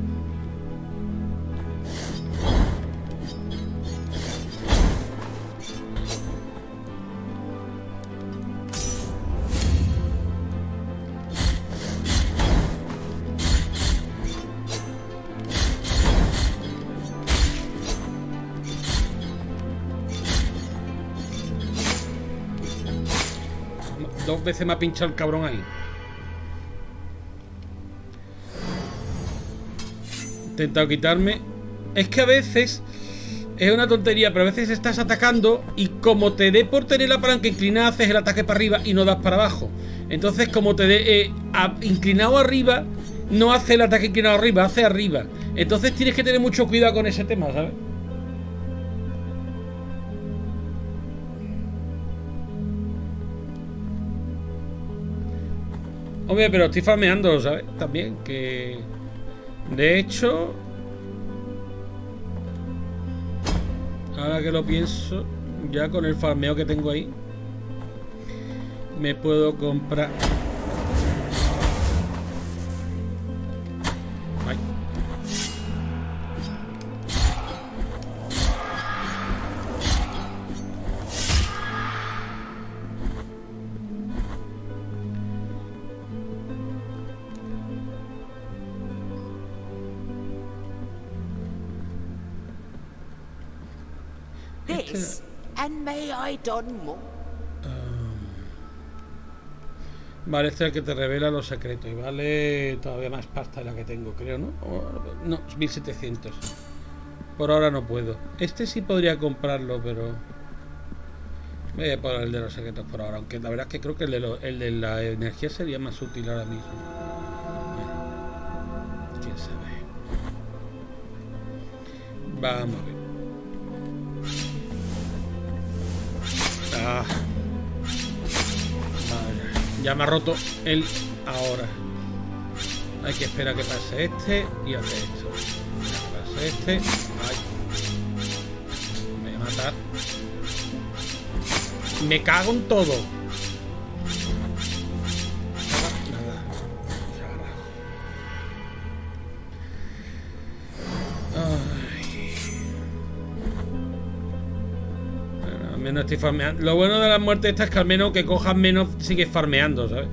Veces me ha pinchado el cabrón ahí. Intentado quitarme. Es que a veces es una tontería, pero a veces estás atacando y como te dé por tener la palanca inclinada, haces el ataque para arriba y no das para abajo. Entonces, como te dé eh, inclinado arriba, no hace el ataque inclinado arriba, hace arriba. Entonces tienes que tener mucho cuidado con ese tema, ¿sabes? Hombre, pero estoy farmeando, ¿sabes? También, que... De hecho... Ahora que lo pienso, ya con el farmeo que tengo ahí, me puedo comprar... This, and may I done more. Vale, este es el que te revela los secretos y vale todavía más pasta de la que tengo, creo, ¿no? O- no, 1700. Por ahora no puedo. Este sí podría comprarlo, pero... Voy a poner el de los secretos por ahora, aunque la verdad es que creo que el de, lo- el de la energía sería más útil ahora mismo. Bueno, quién sabe. Vamos a ver. Ya me ha roto el ahora. Hay que esperar que pase este y hacer esto. Pase este. Ay. Me voy a matar. Me cago en todo. Lo bueno de la muerte esta es que al menos que cojas menos sigues farmeando, ¿sabes?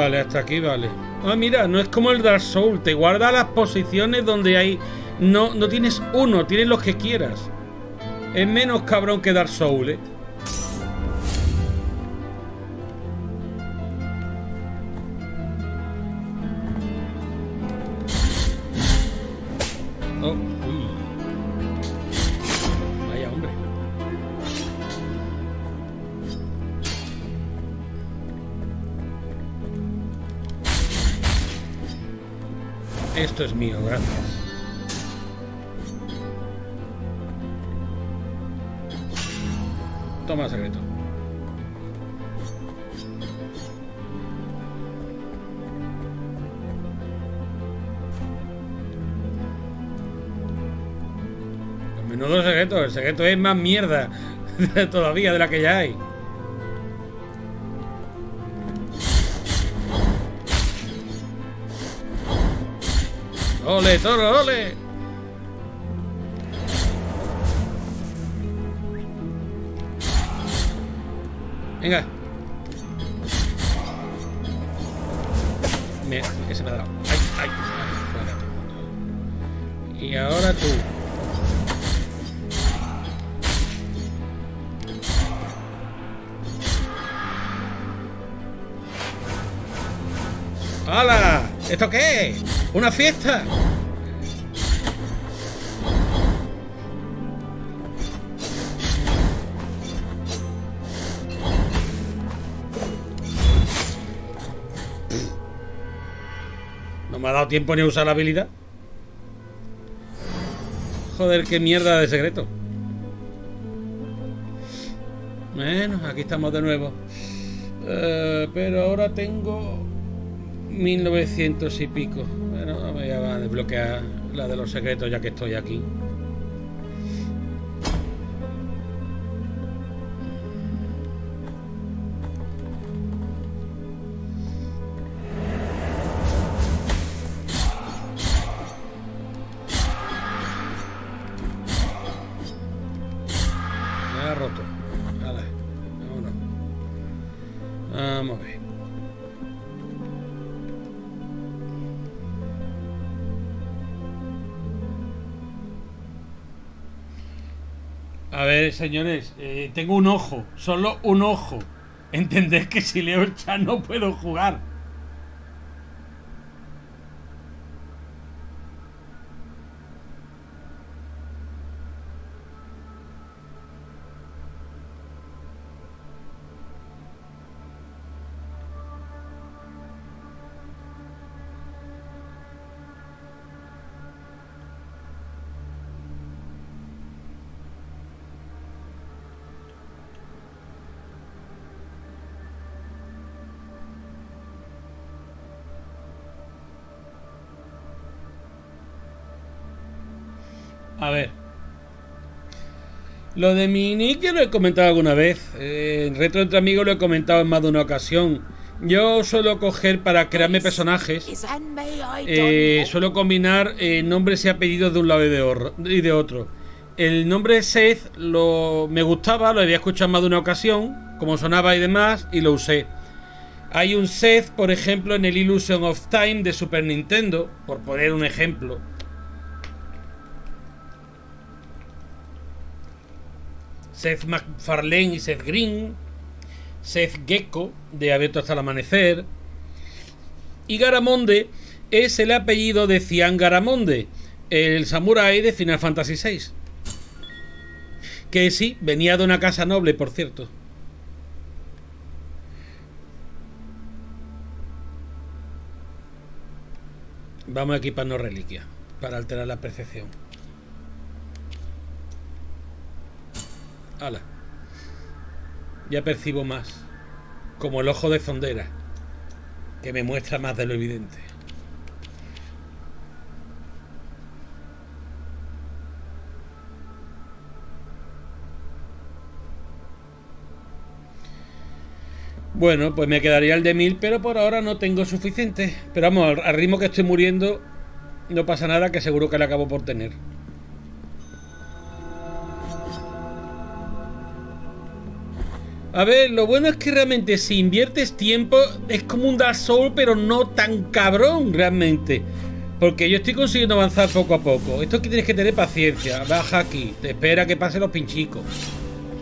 Vale, hasta aquí vale. Ah, mira, no es como el Dark Soul. Te guarda las posiciones donde hay... No, no tienes uno, tienes los que quieras. Es menos cabrón que Dark Soul, ¿eh? Secreto es más mierda todavía de la que ya hay. ¡Ole, toro, ole! Venga. ¡Hala! ¿Esto qué es? ¿Una fiesta? No me ha dado tiempo ni a usar la habilidad. Joder, qué mierda de secreto. Bueno, aquí estamos de nuevo. Eh, pero ahora tengo 1900 y pico. Bueno, me voy a desbloquear la de los secretos ya que estoy aquí. Señores, eh, tengo un ojo, solo un ojo. Entended que si leo el chat no puedo jugar. Lo de mi nick ya lo he comentado alguna vez. Eh, en Retro Entre Amigos lo he comentado en más de una ocasión. Yo suelo coger para crearme personajes. May I Eh, suelo combinar eh, nombres y apellidos de un lado y de, or- y de otro. El nombre Seth lo, me gustaba, lo había escuchado en más de una ocasión, como sonaba y demás, y lo usé. Hay un Seth, por ejemplo, en el Illusion of Time de Super Nintendo, por poner un ejemplo. Seth MacFarlane y Seth Green. Seth Gecko, de Abierto hasta el Amanecer. Y Garamonde es el apellido de Cian Garamonde, el samurái de Final Fantasy VI. Que sí, venía de una casa noble, por cierto. Vamos a equiparnos reliquia para alterar la percepción. Hala. Ya percibo más. Como el ojo de Zondera. Que me muestra más de lo evidente. Bueno, pues me quedaría el de mil, pero por ahora no tengo suficiente. Pero vamos, al ritmo que estoy muriendo, no pasa nada, que seguro que le acabo por tener. A ver, lo bueno es que realmente si inviertes tiempo es como un Dark Soul, pero no tan cabrón realmente. Porque yo estoy consiguiendo avanzar poco a poco. Esto que tienes que tener paciencia. Baja aquí, te espera que pasen los pinchicos.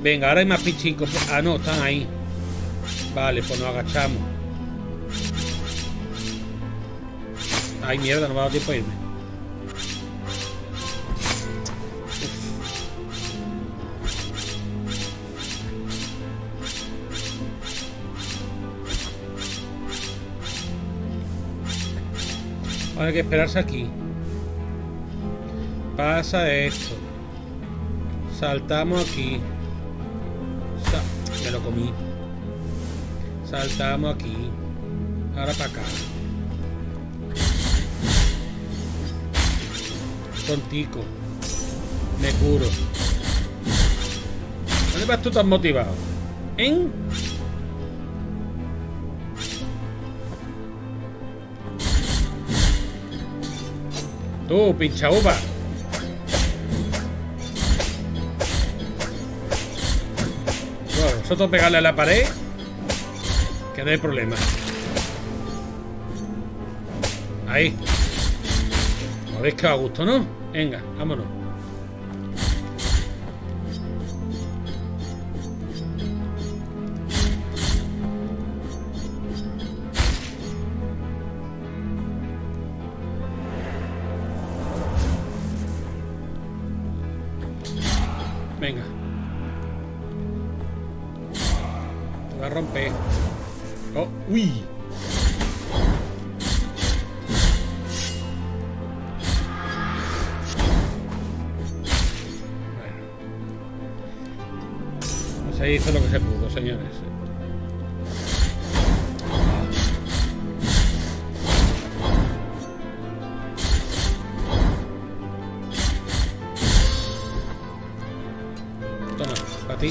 Venga, ahora hay más pinchicos. Ah, no, están ahí. Vale, pues nos agachamos. Ay, mierda, no me ha dado tiempo a irme. Hay que esperarse aquí. Pasa esto. Saltamos aquí. Me lo comí. Saltamos aquí. Ahora para acá. Tontico. Me curo. ¿Dónde vas tú tan motivado? ¿En? Tú, pincha uva. Bueno, nosotros pegarle a la pared. Que no hay problema. Ahí. ¿Lo veis que a gusto, no? Venga, vámonos.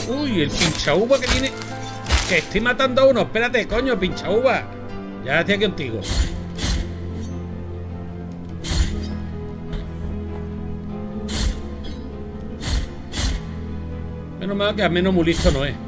Uy, el pincha uva que tiene. Que estoy matando a uno. Espérate, coño, pincha uva. Ya estoy aquí contigo. Menos mal que al menos muy listo no es.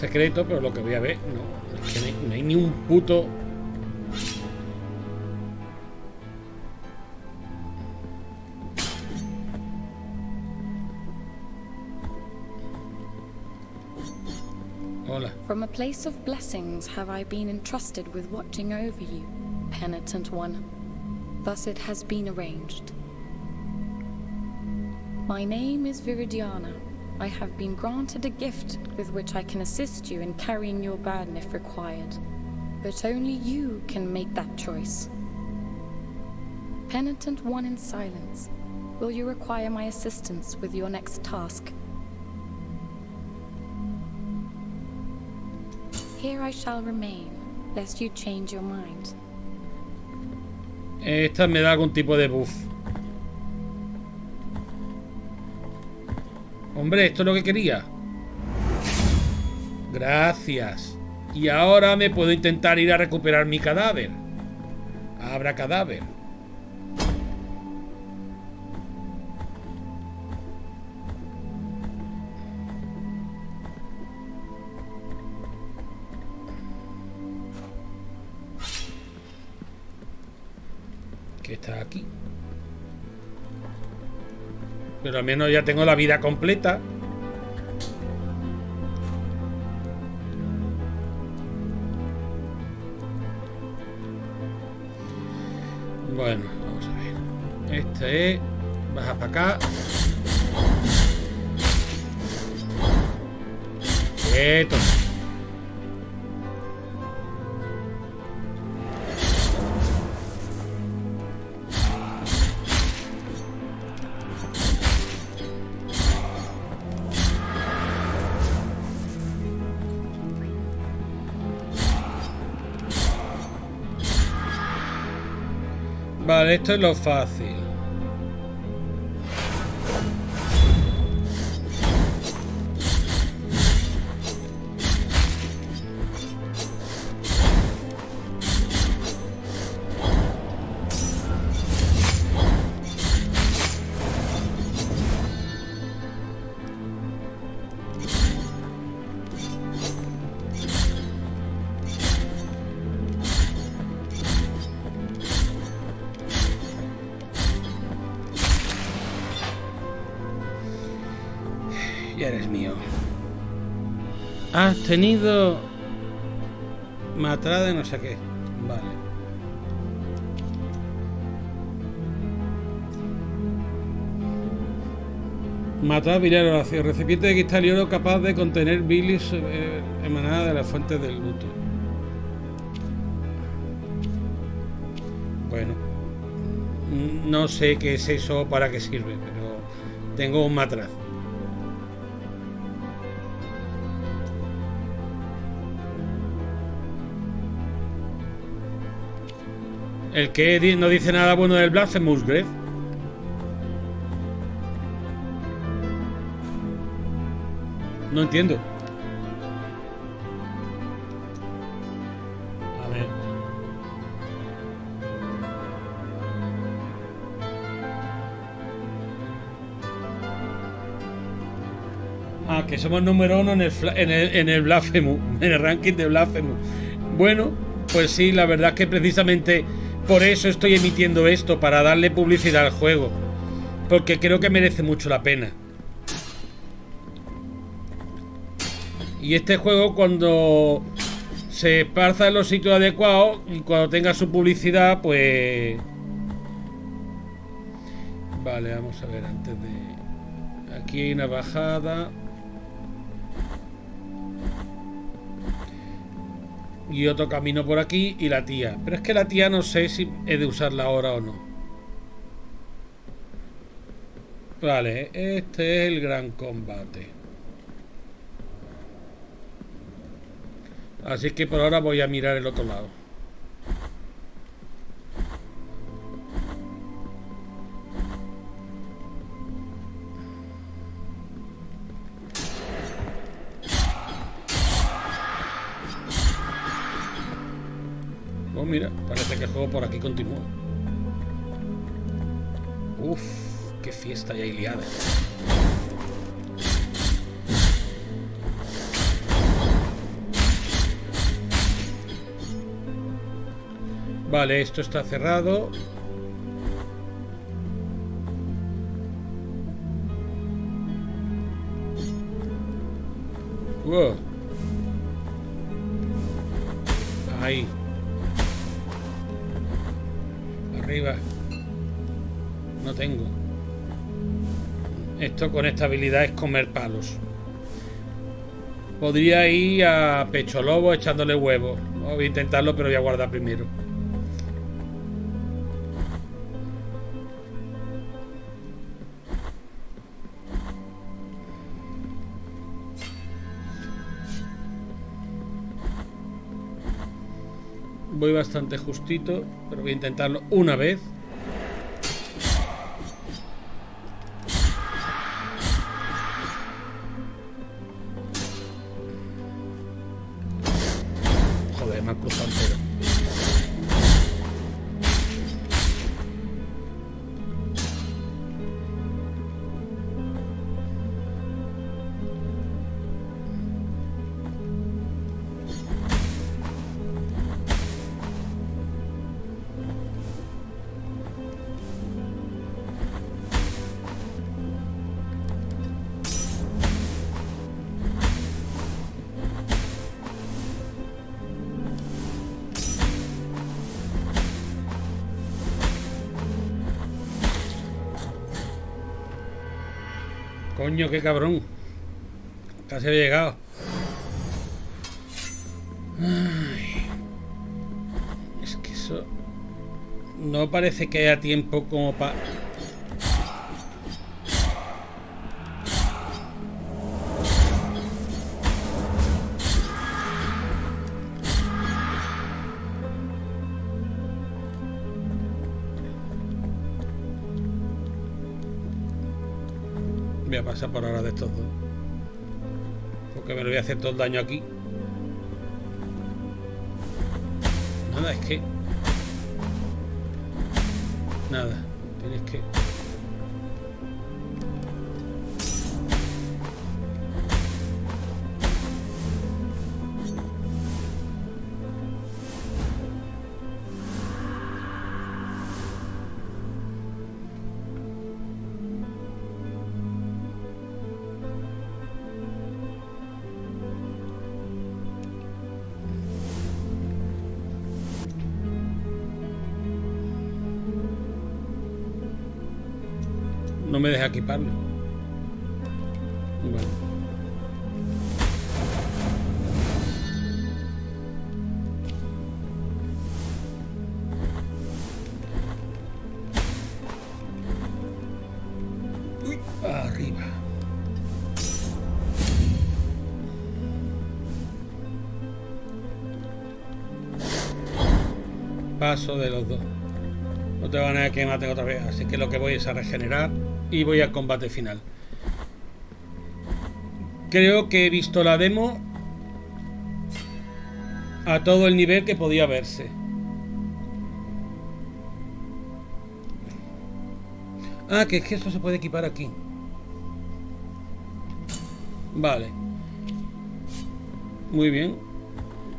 Secreto, pero lo que voy a ver, no. Es que no hay, no hay ni un puto. From a place of blessings have I been entrusted with watching over you, penitent one. Thus it has been arranged. My name is Viridiana. I have been granted a gift with which I can assist you in carrying your burden if required. But only you can make that choice. Penitent one in silence, will you require my assistance with your next task? Here I shall remain, lest you change your mind. Esta me da algún tipo de buff. Hombre, esto es lo que quería. Gracias. Y ahora me puedo intentar ir a recuperar mi cadáver. Abra cadáver. Pero al menos ya tengo la vida completa. Bueno, vamos a ver. Este es. Baja para acá. Quieto. Vale, esto es lo fácil. Tenido matada de no sé qué. Vale. Matar viral oración. Recipiente de cristal y oro capaz de contener bilis eh, emanada de las fuentes del luto. Bueno. Mm, No sé qué es eso, para qué sirve, pero tengo un matraz. El que no dice nada bueno del Blasphemous Grave. No entiendo. A ver. Ah, que somos número uno en el, en el, en el Blasphemous, en el ranking de Blasphemous. Bueno, pues sí, la verdad es que precisamente por eso estoy emitiendo esto, para darle publicidad al juego. Porque creo que merece mucho la pena. Y este juego cuando se esparza en los sitios adecuados y cuando tenga su publicidad, pues... Vale, vamos a ver antes de... Aquí hay una bajada. Y otro camino por aquí y la tía. Pero es que la tía no sé si he de usarla ahora o no. Vale, este es el gran combate. Así que por ahora voy a mirar el otro lado. Oh, mira, parece que el juego por aquí continúa. Uf, qué fiesta ya liada. Vale, esto está cerrado. Con esta habilidad es comer palos. Podría ir a Pecho Lobo echándole huevos. Voy a intentarlo, pero voy a guardar primero. Voy bastante justito, pero voy a intentarlo una vez. Coño, qué cabrón. Casi había llegado. Es que eso... No parece que haya tiempo como para... Por ahora de estos dos. Porque me lo voy a hacer todo el daño aquí. Nada, es que... Nada, tienes que... No me deja equiparlo. Bueno. Uy, arriba. Paso de los dos. No te van a que mate otra vez, así que lo que voy es a regenerar y voy al combate final. Creo que he visto la demo a todo el nivel que podía verse. Ah, que es que esto se puede equipar aquí. Vale. Muy bien.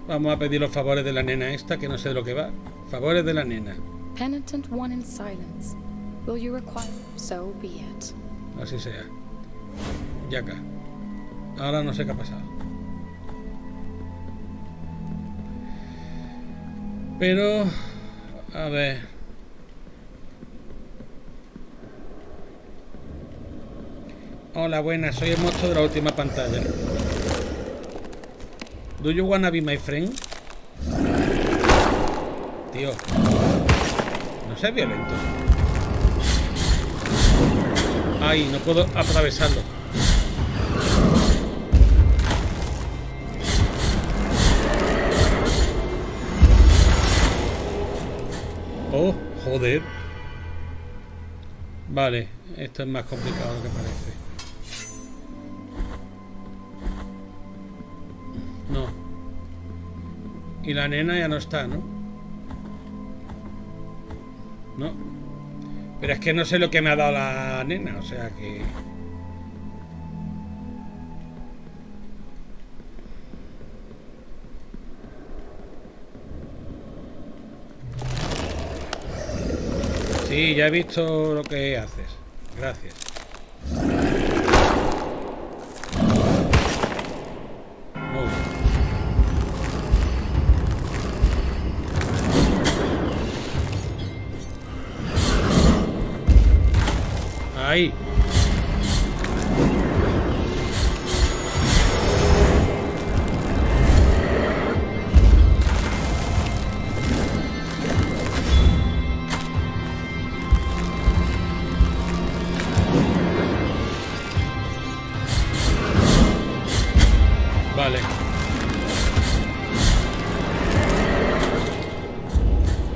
Vamos a pedir los favores de la nena esta, que no sé de lo que va. Favores de la nena. Penitent one in silence. Will you require? So be it. Así sea. Ya acá. Ahora no sé qué ha pasado. Pero... A ver... Hola, buenas. Soy el monstruo de la última pantalla. Do you wanna be my friend? Tío. No seas violento. Ay, no puedo atravesarlo. Oh, joder. Vale, esto es más complicado de lo que parece. No. Y la nena ya no está, ¿no? No. Pero es que no sé lo que me ha dado la nena, o sea que... Sí, ya he visto lo que haces. Gracias. Vale.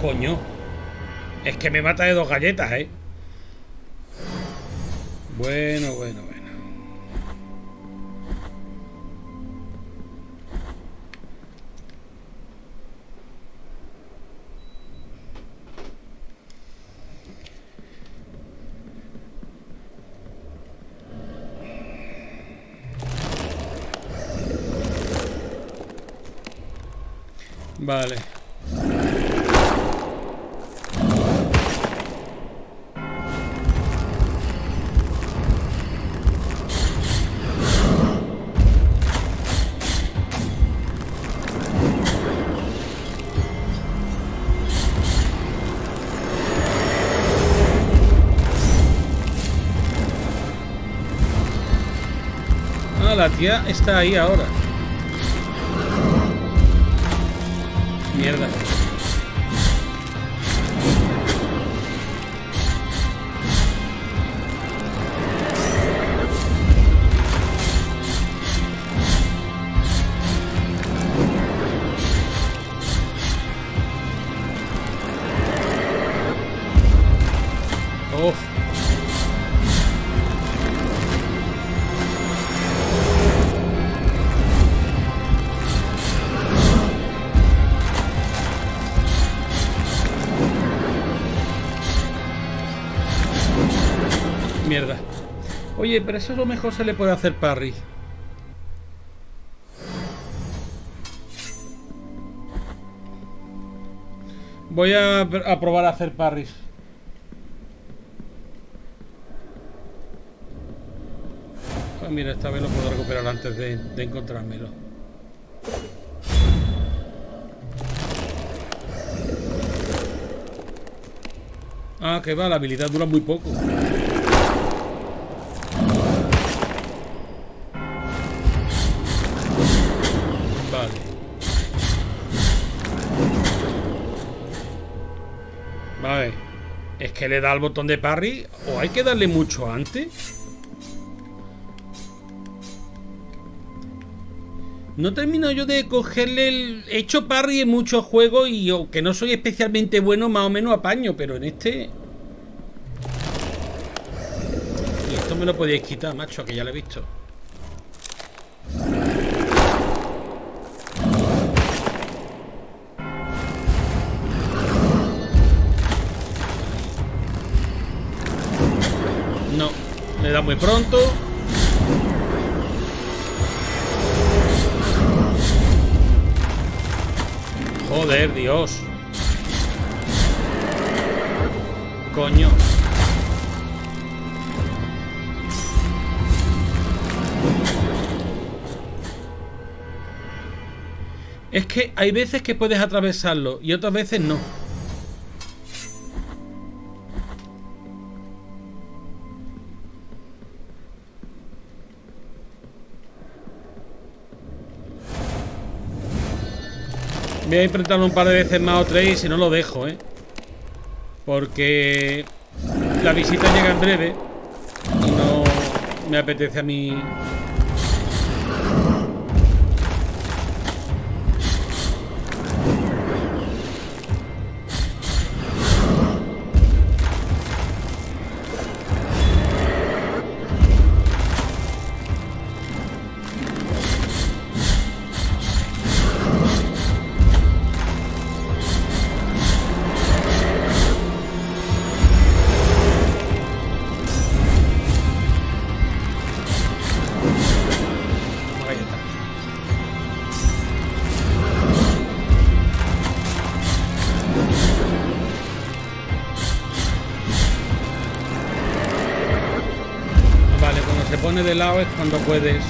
Coño. Es que me mata de dos galletas, ¿eh? Bueno, bueno, bueno. Vale. Ah, la tía está ahí ahora. Mierda. Oye, pero eso a lo mejor se le puede hacer parry. Voy a, a probar a hacer parries. Ah, mira, esta vez lo puedo recuperar antes de, de encontrármelo. Ah, que va, la habilidad dura muy poco. Le da al botón de parry o hay que darle mucho antes. No termino yo de cogerle el... He hecho parry en muchos juegos y yo, que no soy especialmente bueno, más o menos apaño, pero en este... Y esto me lo podíais quitar, macho, que ya lo he visto. Le da muy pronto. Joder, Dios. Coño. Es que hay veces que puedes atravesarlo y otras veces no. Voy a intentarlo un par de veces más o tres y si no lo dejo, ¿eh? Porque la visita llega en breve y no me apetece a mí... cuando puedes.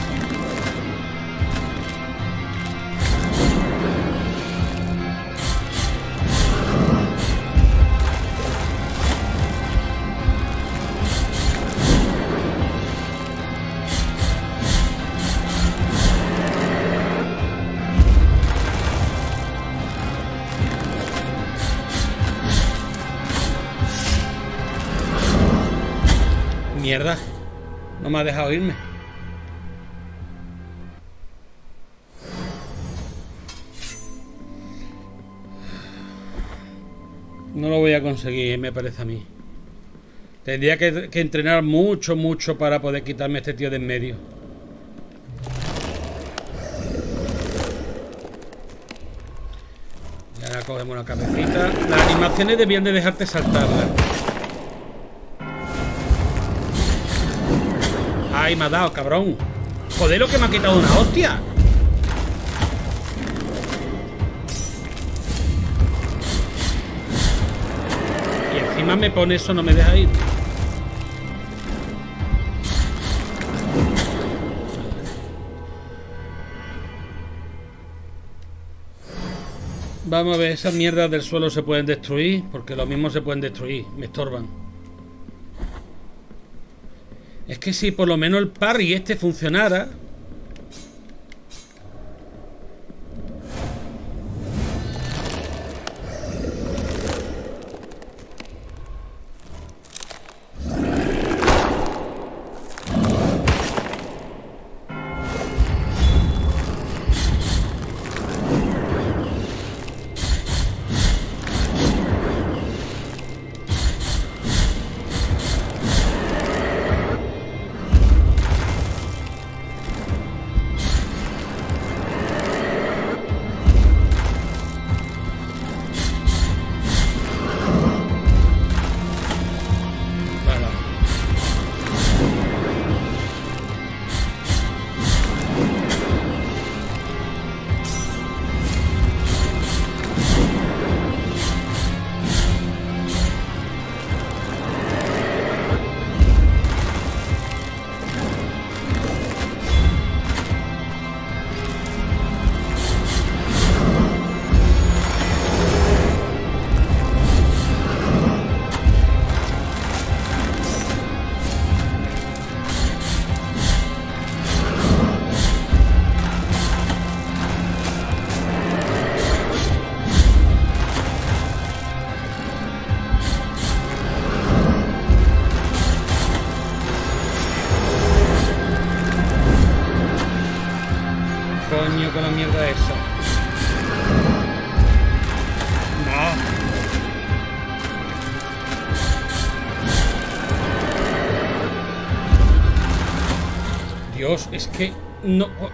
Mierda. No me ha dejado irme. Conseguir, me parece a mí. Tendría que, entrenar mucho, mucho para poder quitarme a este tío de en medio. Y ahora cogemos la cabecita. Las animaciones debían de dejarte saltarlas. Ay, me ha dado, cabrón. Joder, lo que me ha quitado una hostia. Encima me pone eso, no me deja ir. Vamos a ver, esas mierdas del suelo se pueden destruir, porque lo mismo se pueden destruir, me estorban. Es que si por lo menos el parry este funcionara,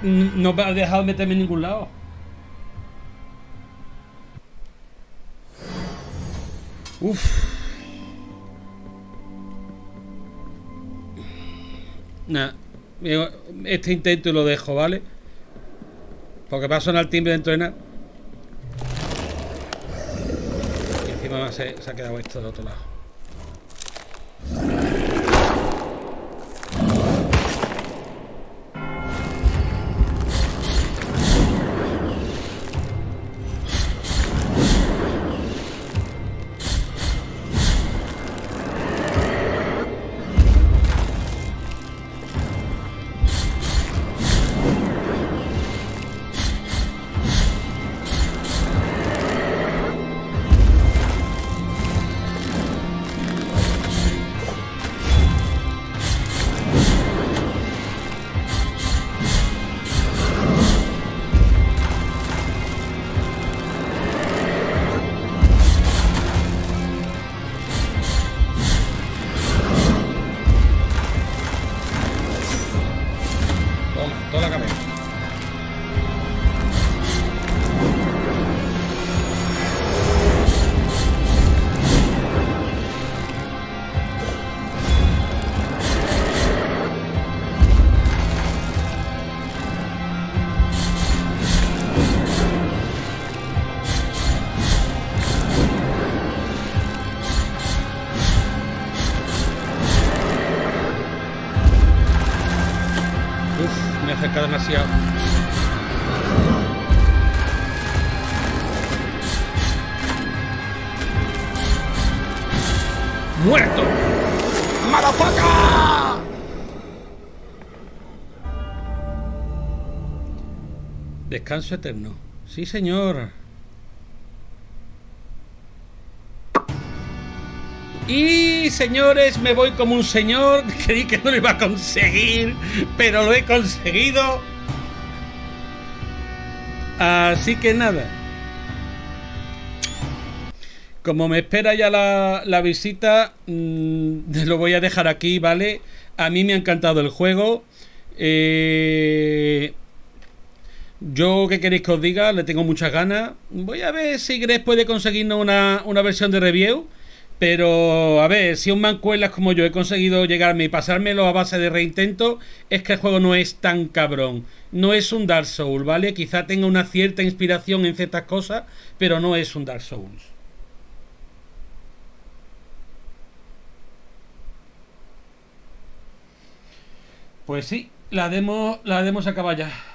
no, me ha dejado meterme en ningún lado. Uf. Nah, este intento lo dejo, ¿vale? Porque va a sonar el timbre dentro de nada. Y encima se ha quedado esto del otro lado. Descanso eterno. Sí, señor. Y señores, me voy como un señor. Creí que no lo iba a conseguir, pero lo he conseguido. Así que nada. Como me espera ya la, visita, mm, lo voy a dejar aquí, ¿vale? A mí me ha encantado el juego. Eh, yo, ¿qué queréis que os diga? Le tengo muchas ganas. Voy a ver si Greg puede conseguirnos una, versión de review. Pero, a ver, si un mancuelas como yo he conseguido llegarme y pasármelo a base de reintento, es que el juego no es tan cabrón. No es un Dark Souls, ¿vale? Quizá tenga una cierta inspiración en ciertas cosas, pero no es un Dark Souls. Pues sí, la demo, la demo acaba ya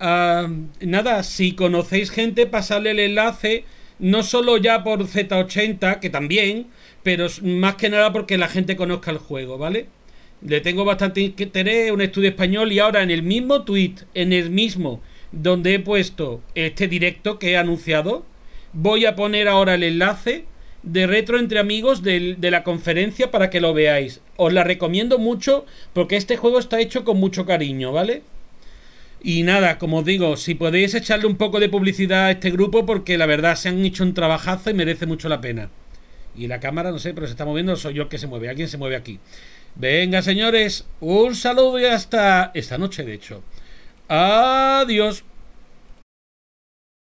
nada, si conocéis gente, pasadle el enlace, no solo ya por Z80, que también, pero más que nada porque la gente conozca el juego, ¿vale? Le tengo bastante interés, un estudio español y ahora en el mismo tweet, en el mismo, donde he puesto este directo que he anunciado, voy a poner ahora el enlace de Retro entre Amigos de la conferencia para que lo veáis. Os la recomiendo mucho porque este juego está hecho con mucho cariño, ¿vale? Y nada, como os digo, si podéis echarle un poco de publicidad a este grupo, porque la verdad se han hecho un trabajazo y merece mucho la pena. Y la cámara, no sé, pero se está moviendo, soy yo el que se mueve, alguien se mueve aquí. Venga, señores, un saludo y hasta esta noche, de hecho. Adiós.